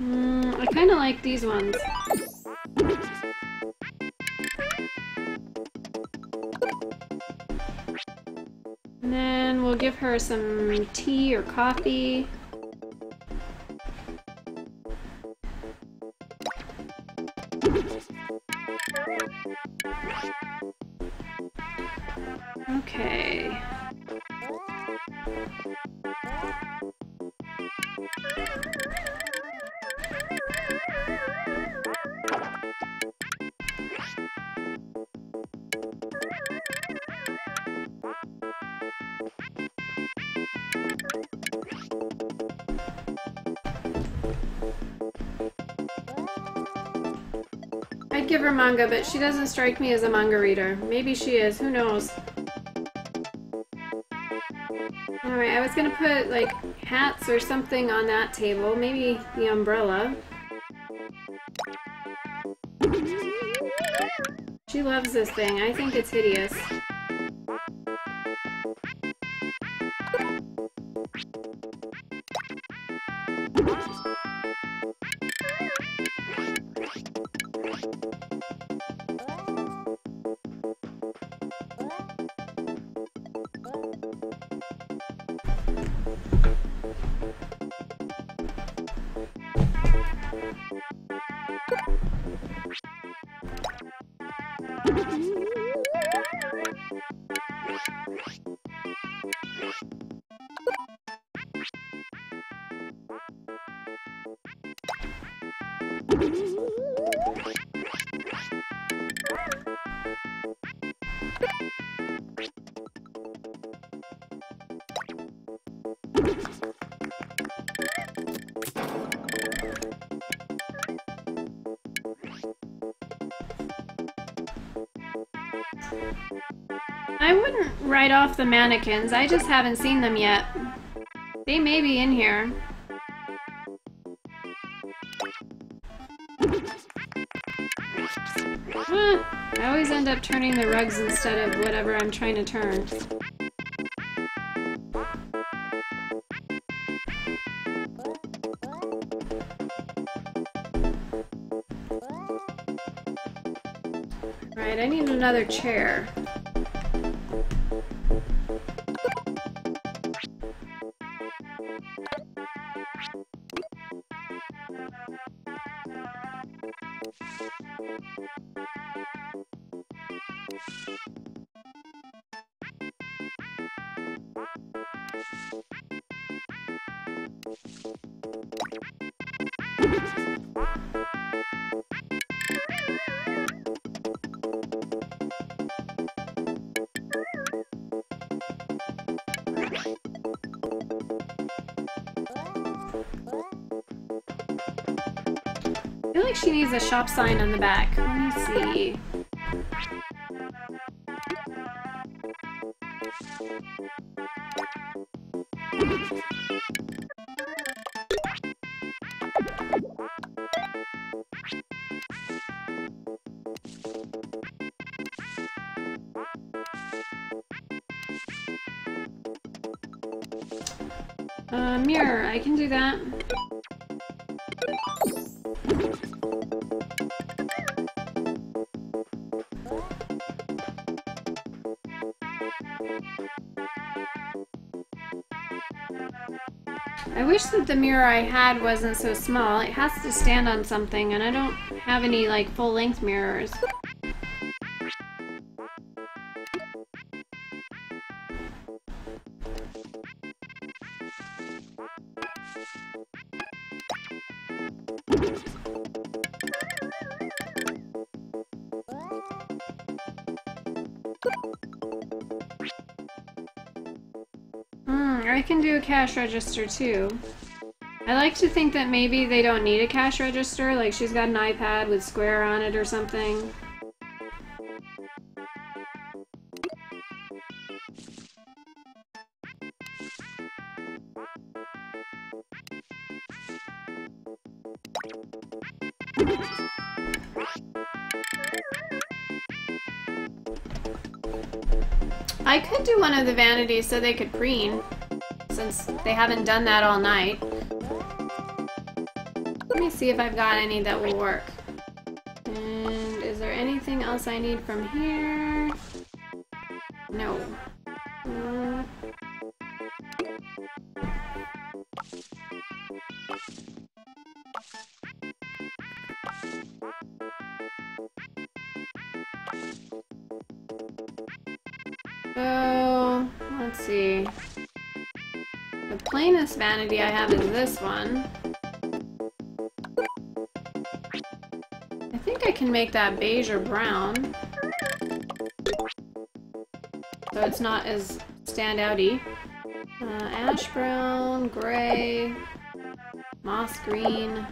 Mm, I kind of like these ones. Her some tea or coffee. Manga, but she doesn't strike me as a manga reader. Maybe she is, who knows? Alright, I was gonna put, like, hats or something on that table. Maybe the umbrella. She loves this thing. I think it's hideous. Wouldn't off the mannequins. I just haven't seen them yet. They may be in here. Ah, I always end up turning the rugs instead of whatever I'm trying to turn. Right, I need another chair. I feel like she needs a shop sign on the back. Let me see. Uh, mirror, I can do that. Wish that the mirror I had wasn't so small. It has to stand on something, and I don't have any, like, full-length mirrors. Cash register too. I like to think that maybe they don't need a cash register, like she's got an iPad with Square on it or something. I could do one of the vanities so they could preen, since they haven't done that all night. Let me see if I've got any that will work. And is there anything else I need from here? Vanity I have is this one. I think I can make that beige or brown. So it's not as standouty. Uh, ash brown, gray, moss green.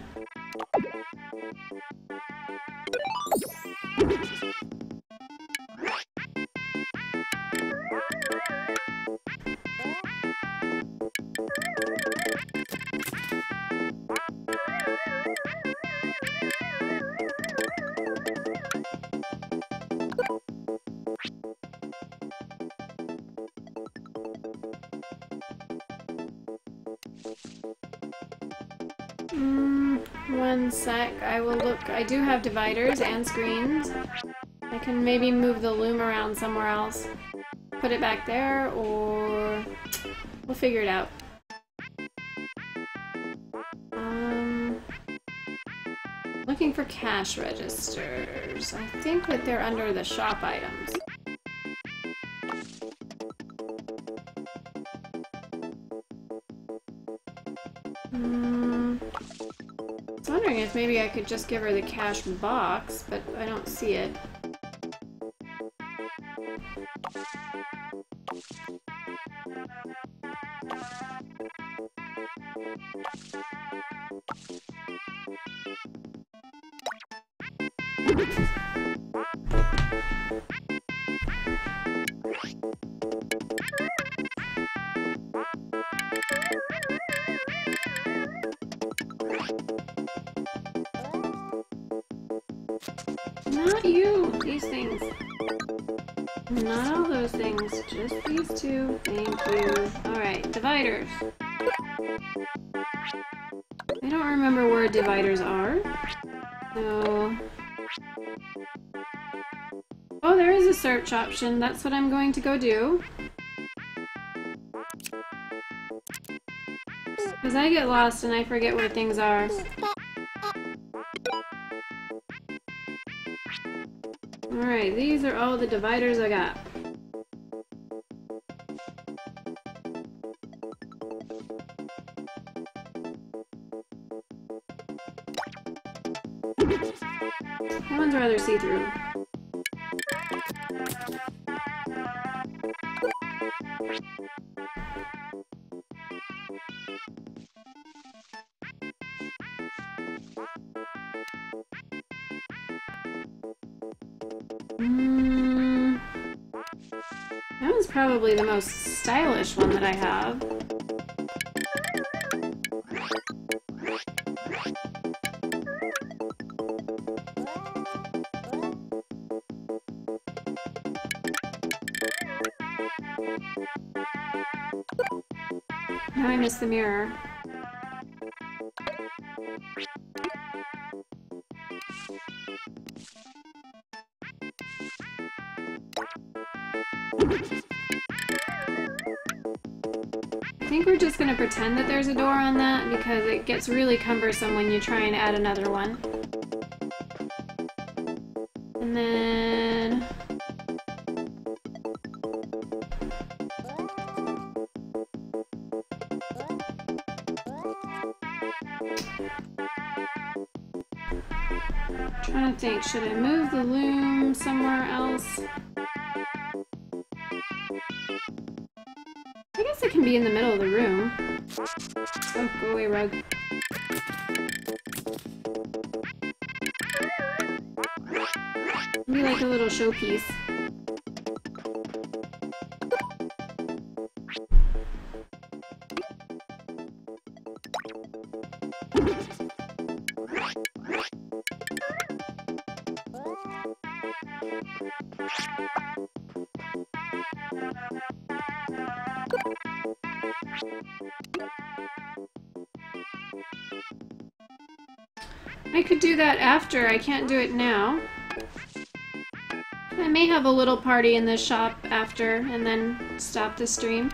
One sec. I will look. I do have dividers and screens. I can maybe move the loom around somewhere else. Put it back there, or we'll figure it out. Um, looking for cash registers. I think that they're under the shop items. Maybe I could just give her the cash box, but I don't see it. Option. That's what I'm going to go do. Because I get lost and I forget where things are. Alright, these are all the dividers I got. Probably the most stylish one that I have. Now I miss the mirror. that because it gets really cumbersome when you try and add another one. And then... I'm trying to think, should I move the loom somewhere else? I guess it can be in the middle of the room. Go away, rug. Be like a little showpiece. After, I can't do it now. I may have a little party in the shop after and then stop the stream.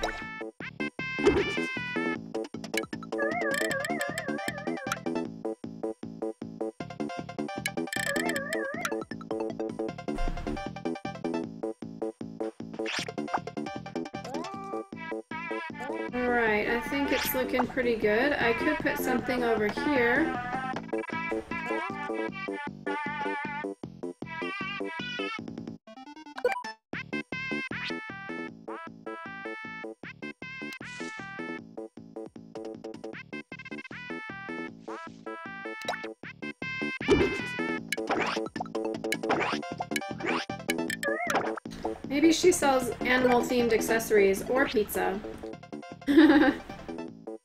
Alright, I think it's looking pretty good. I could put something over here. Sells animal-themed accessories or pizza.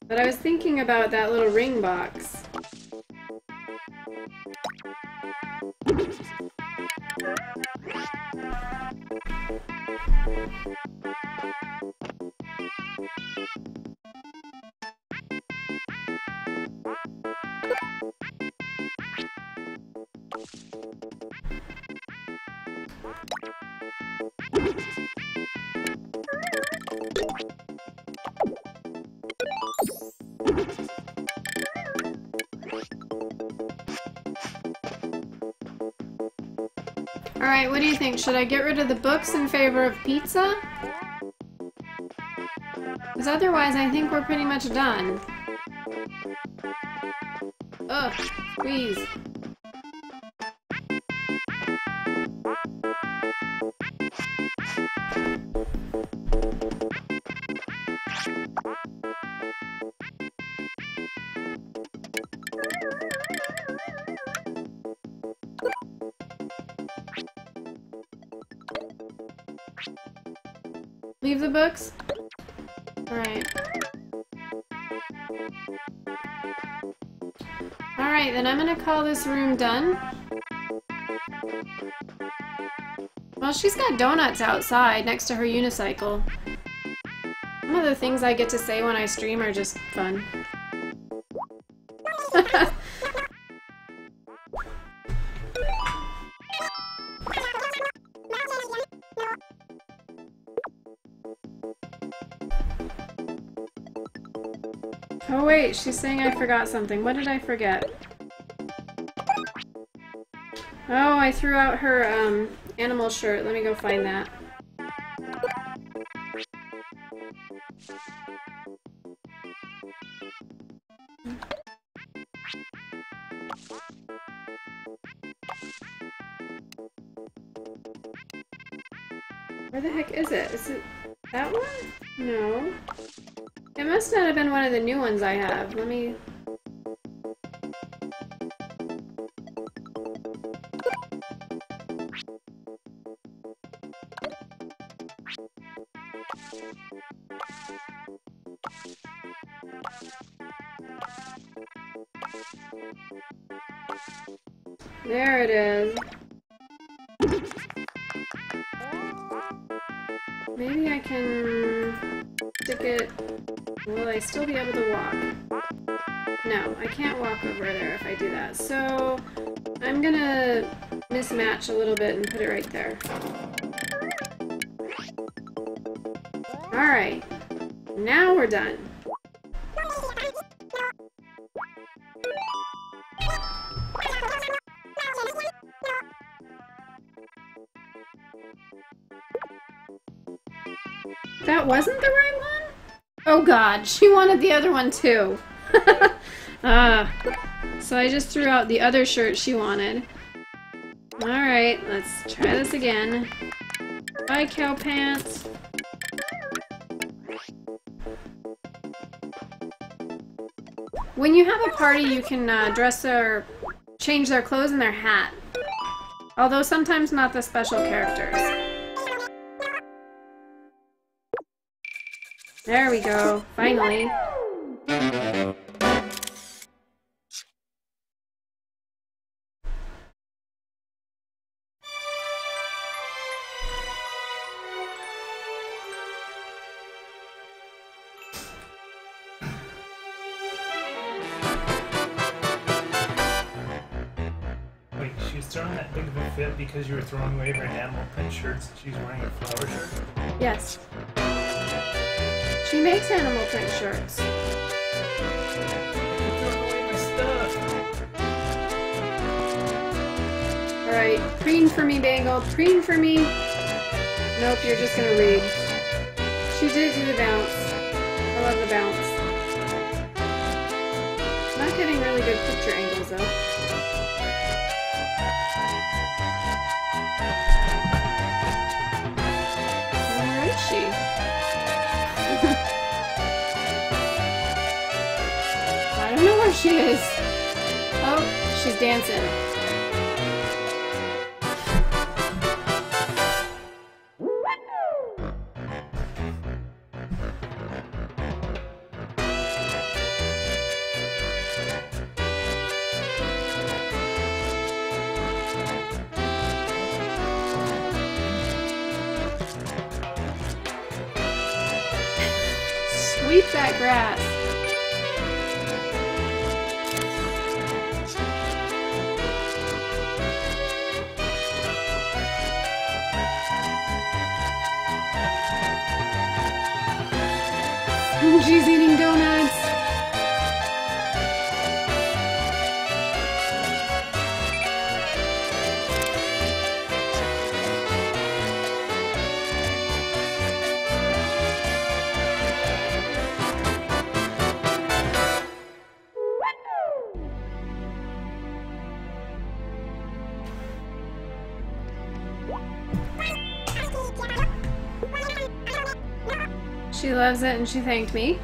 but I was thinking about that little ring box. Think? Should I get rid of the books in favor of pizza? Because otherwise I think we're pretty much done. Ugh, please. Leave the books? Alright. Alright, then I'm gonna call this room done. Well, she's got donuts outside next to her unicycle. Some of the things I get to say when I stream are just fun. She's saying I forgot something. What did I forget? Oh, I threw out her um, animal shirt. Let me go find that. Mismatch a little bit and put it right there. Alright. Now we're done. That wasn't the right one? Oh god, she wanted the other one too. ah. So I just threw out the other shirt she wanted. Alright, let's try this again. Bye, cow pants. When you have a party, you can uh, dress or change their clothes and their hat. Although sometimes not the special characters. There we go, finally. Throwing that big of a fit because you were throwing away her animal print shirts and she's wearing a flower shirt? Yes. She makes animal print shirts. Away my stuff! Alright, preen for me, Bangle. Preen for me. Nope, you're just gonna read. She did do the bounce. I love the bounce. Not getting really good picture angles though. Where is she? I don't know where she is. Oh, she's dancing. It and she thanked me.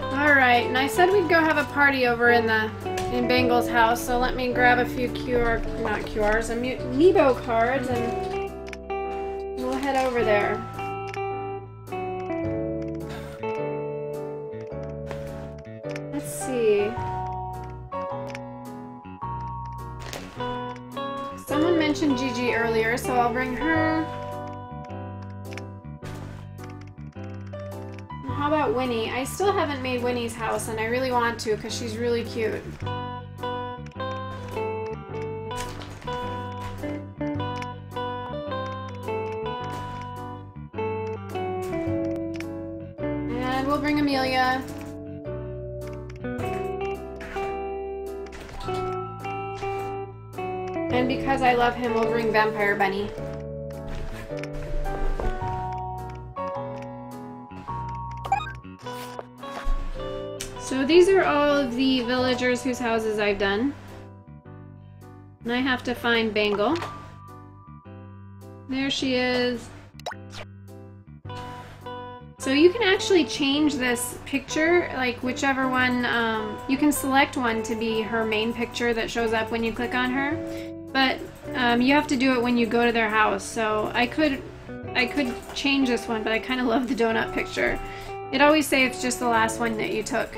Alright, and I said we'd go have a party over in the Bangle's house, so let me grab a few QR, not QRs, Amiibo cards, and we'll head over there. Let's see. Someone mentioned Gigi earlier, so I'll bring her. How about Winnie? I still haven't made Winnie's house, and I really want to because she's really cute. Amelia. And because I love him, we'll bring Vampire Bunny. So these are all of the villagers whose houses I've done. And I have to find Bangle. There she is. So you can actually change this picture, like whichever one, um, you can select one to be her main picture that shows up when you click on her. But um, you have to do it when you go to their house. So I could, I could change this one, but I kind of love the donut picture. It always saves just the last one that you took.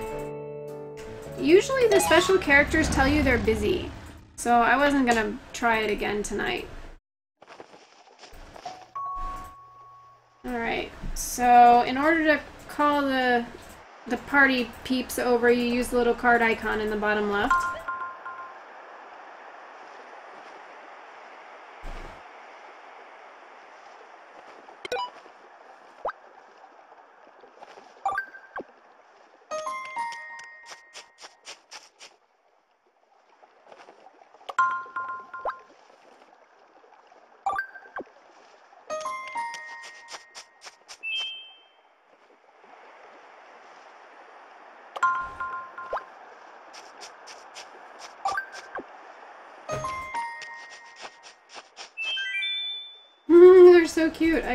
Usually the special characters tell you they're busy, so I wasn't gonna try it again tonight. Alright, so in order to call the the party peeps over, you use the little card icon in the bottom left.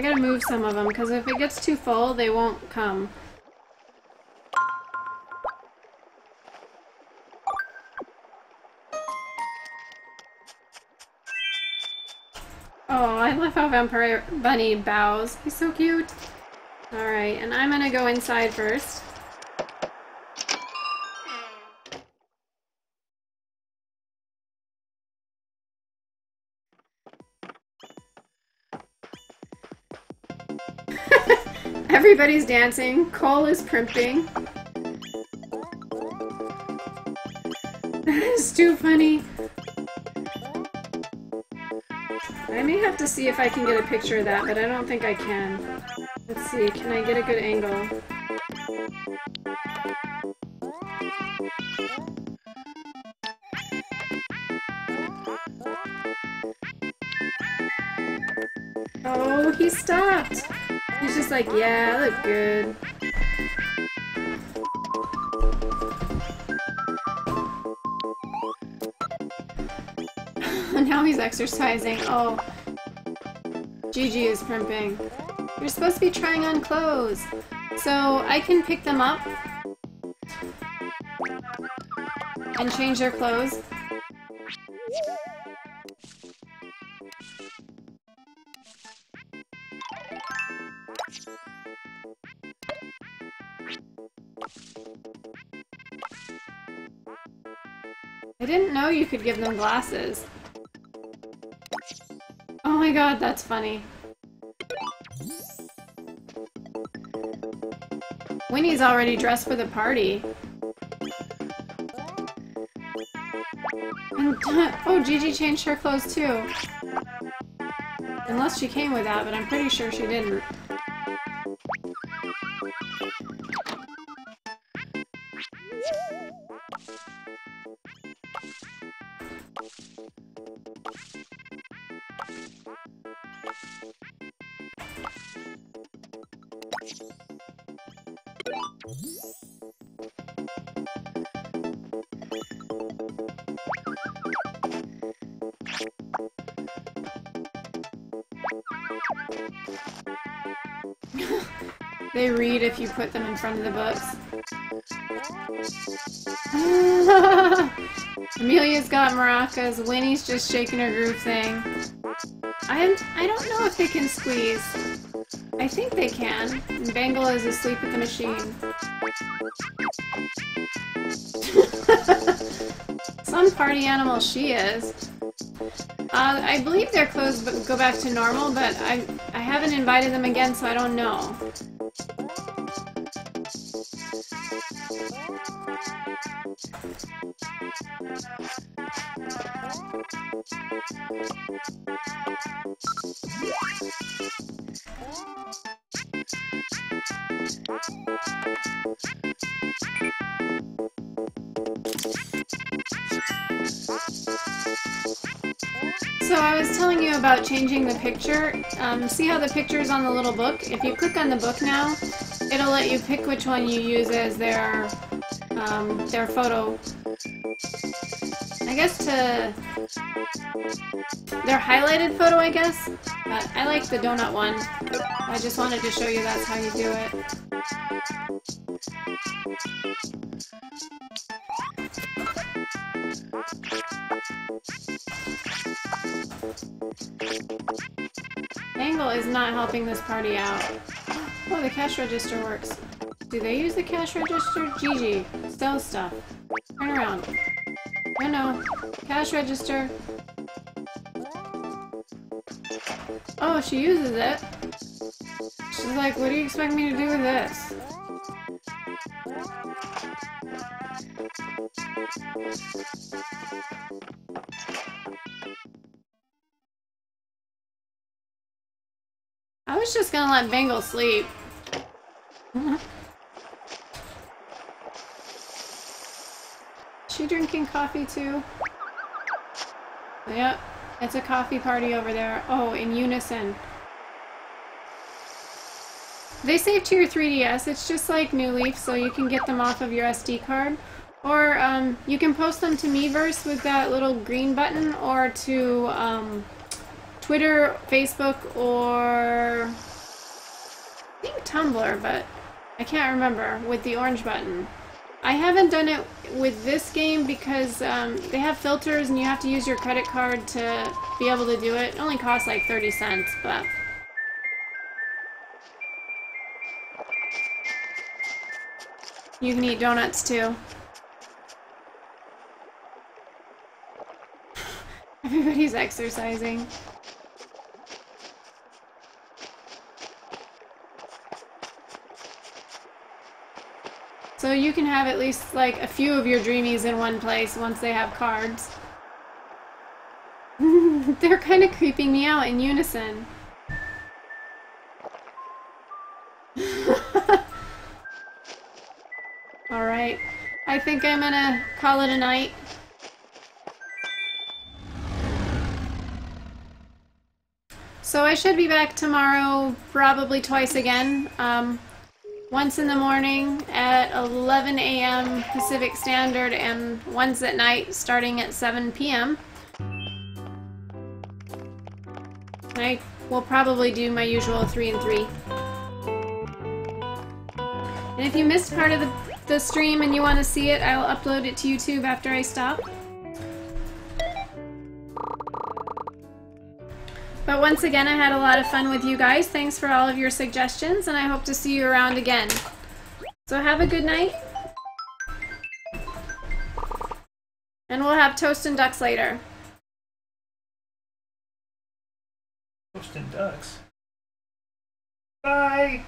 I gotta move some of them because if it gets too full, they won't come. Oh, I love how Vampire Bunny bows. He's so cute. Alright, and I'm gonna go inside first. Everybody's dancing. Cole is primping. It's too funny. I may have to see if I can get a picture of that, but I don't think I can. Let's see, can I get a good angle? Oh, he stopped! He's just like, yeah, I look good. now he's exercising. Oh. Gigi is primping. You're supposed to be trying on clothes. So I can pick them up and change their clothes. Could give them glasses. Oh my god, that's funny. Winnie's already dressed for the party. And, oh, Gigi changed her clothes too. Unless she came with that, but I'm pretty sure she didn't. Read if you put them in front of the books. Amelia's got maracas. Winnie's just shaking her groove thing. I I don't know if they can squeeze. I think they can. And Bangle is asleep at the machine. Some party animal she is. Uh, I believe their clothes go back to normal, but I, I haven't invited them again, so I don't know. Changing the picture. Um, see how the picture is on the little book? If you click on the book now, it'll let you pick which one you use as their um, their photo. I guess to their highlighted photo, I guess. But I like the donut one. I just wanted to show you that's how you do it. Is not helping this party out. Oh, the cash register works. Do they use the cash register? Gigi, sell stuff. Turn around. No, no. Cash register. Oh, she uses it. She's like, what do you expect me to do with this? Just gonna let Bangle sleep. she drinking coffee too? Yep, it's a coffee party over there. Oh, in unison. They save to your 3DS. It's just like New Leaf, so you can get them off of your SD card. Or um, you can post them to Miiverse with that little green button, or to um, Twitter, Facebook, or Tumblr, but I can't remember with the orange button. I haven't done it with this game because um, they have filters and you have to use your credit card to be able to do it. It only costs like 30 cents, but... You can eat donuts too. Everybody's exercising. So you can have at least like a few of your dreamies in one place once they have cards. They're kind of creeping me out in unison. Alright. I think I'm gonna call it a night. So I should be back tomorrow, probably twice again. Um, once in the morning at 11 a.m. Pacific Standard and once at night starting at 7 p.m. I will probably do my usual 3 and 3. And if you missed part of the, the stream and you want to see it, I'll upload it to YouTube after I stop. But once again, I had a lot of fun with you guys. Thanks for all of your suggestions, and I hope to see you around again. So have a good night. And we'll have toast and ducks later. Toast and ducks. Bye!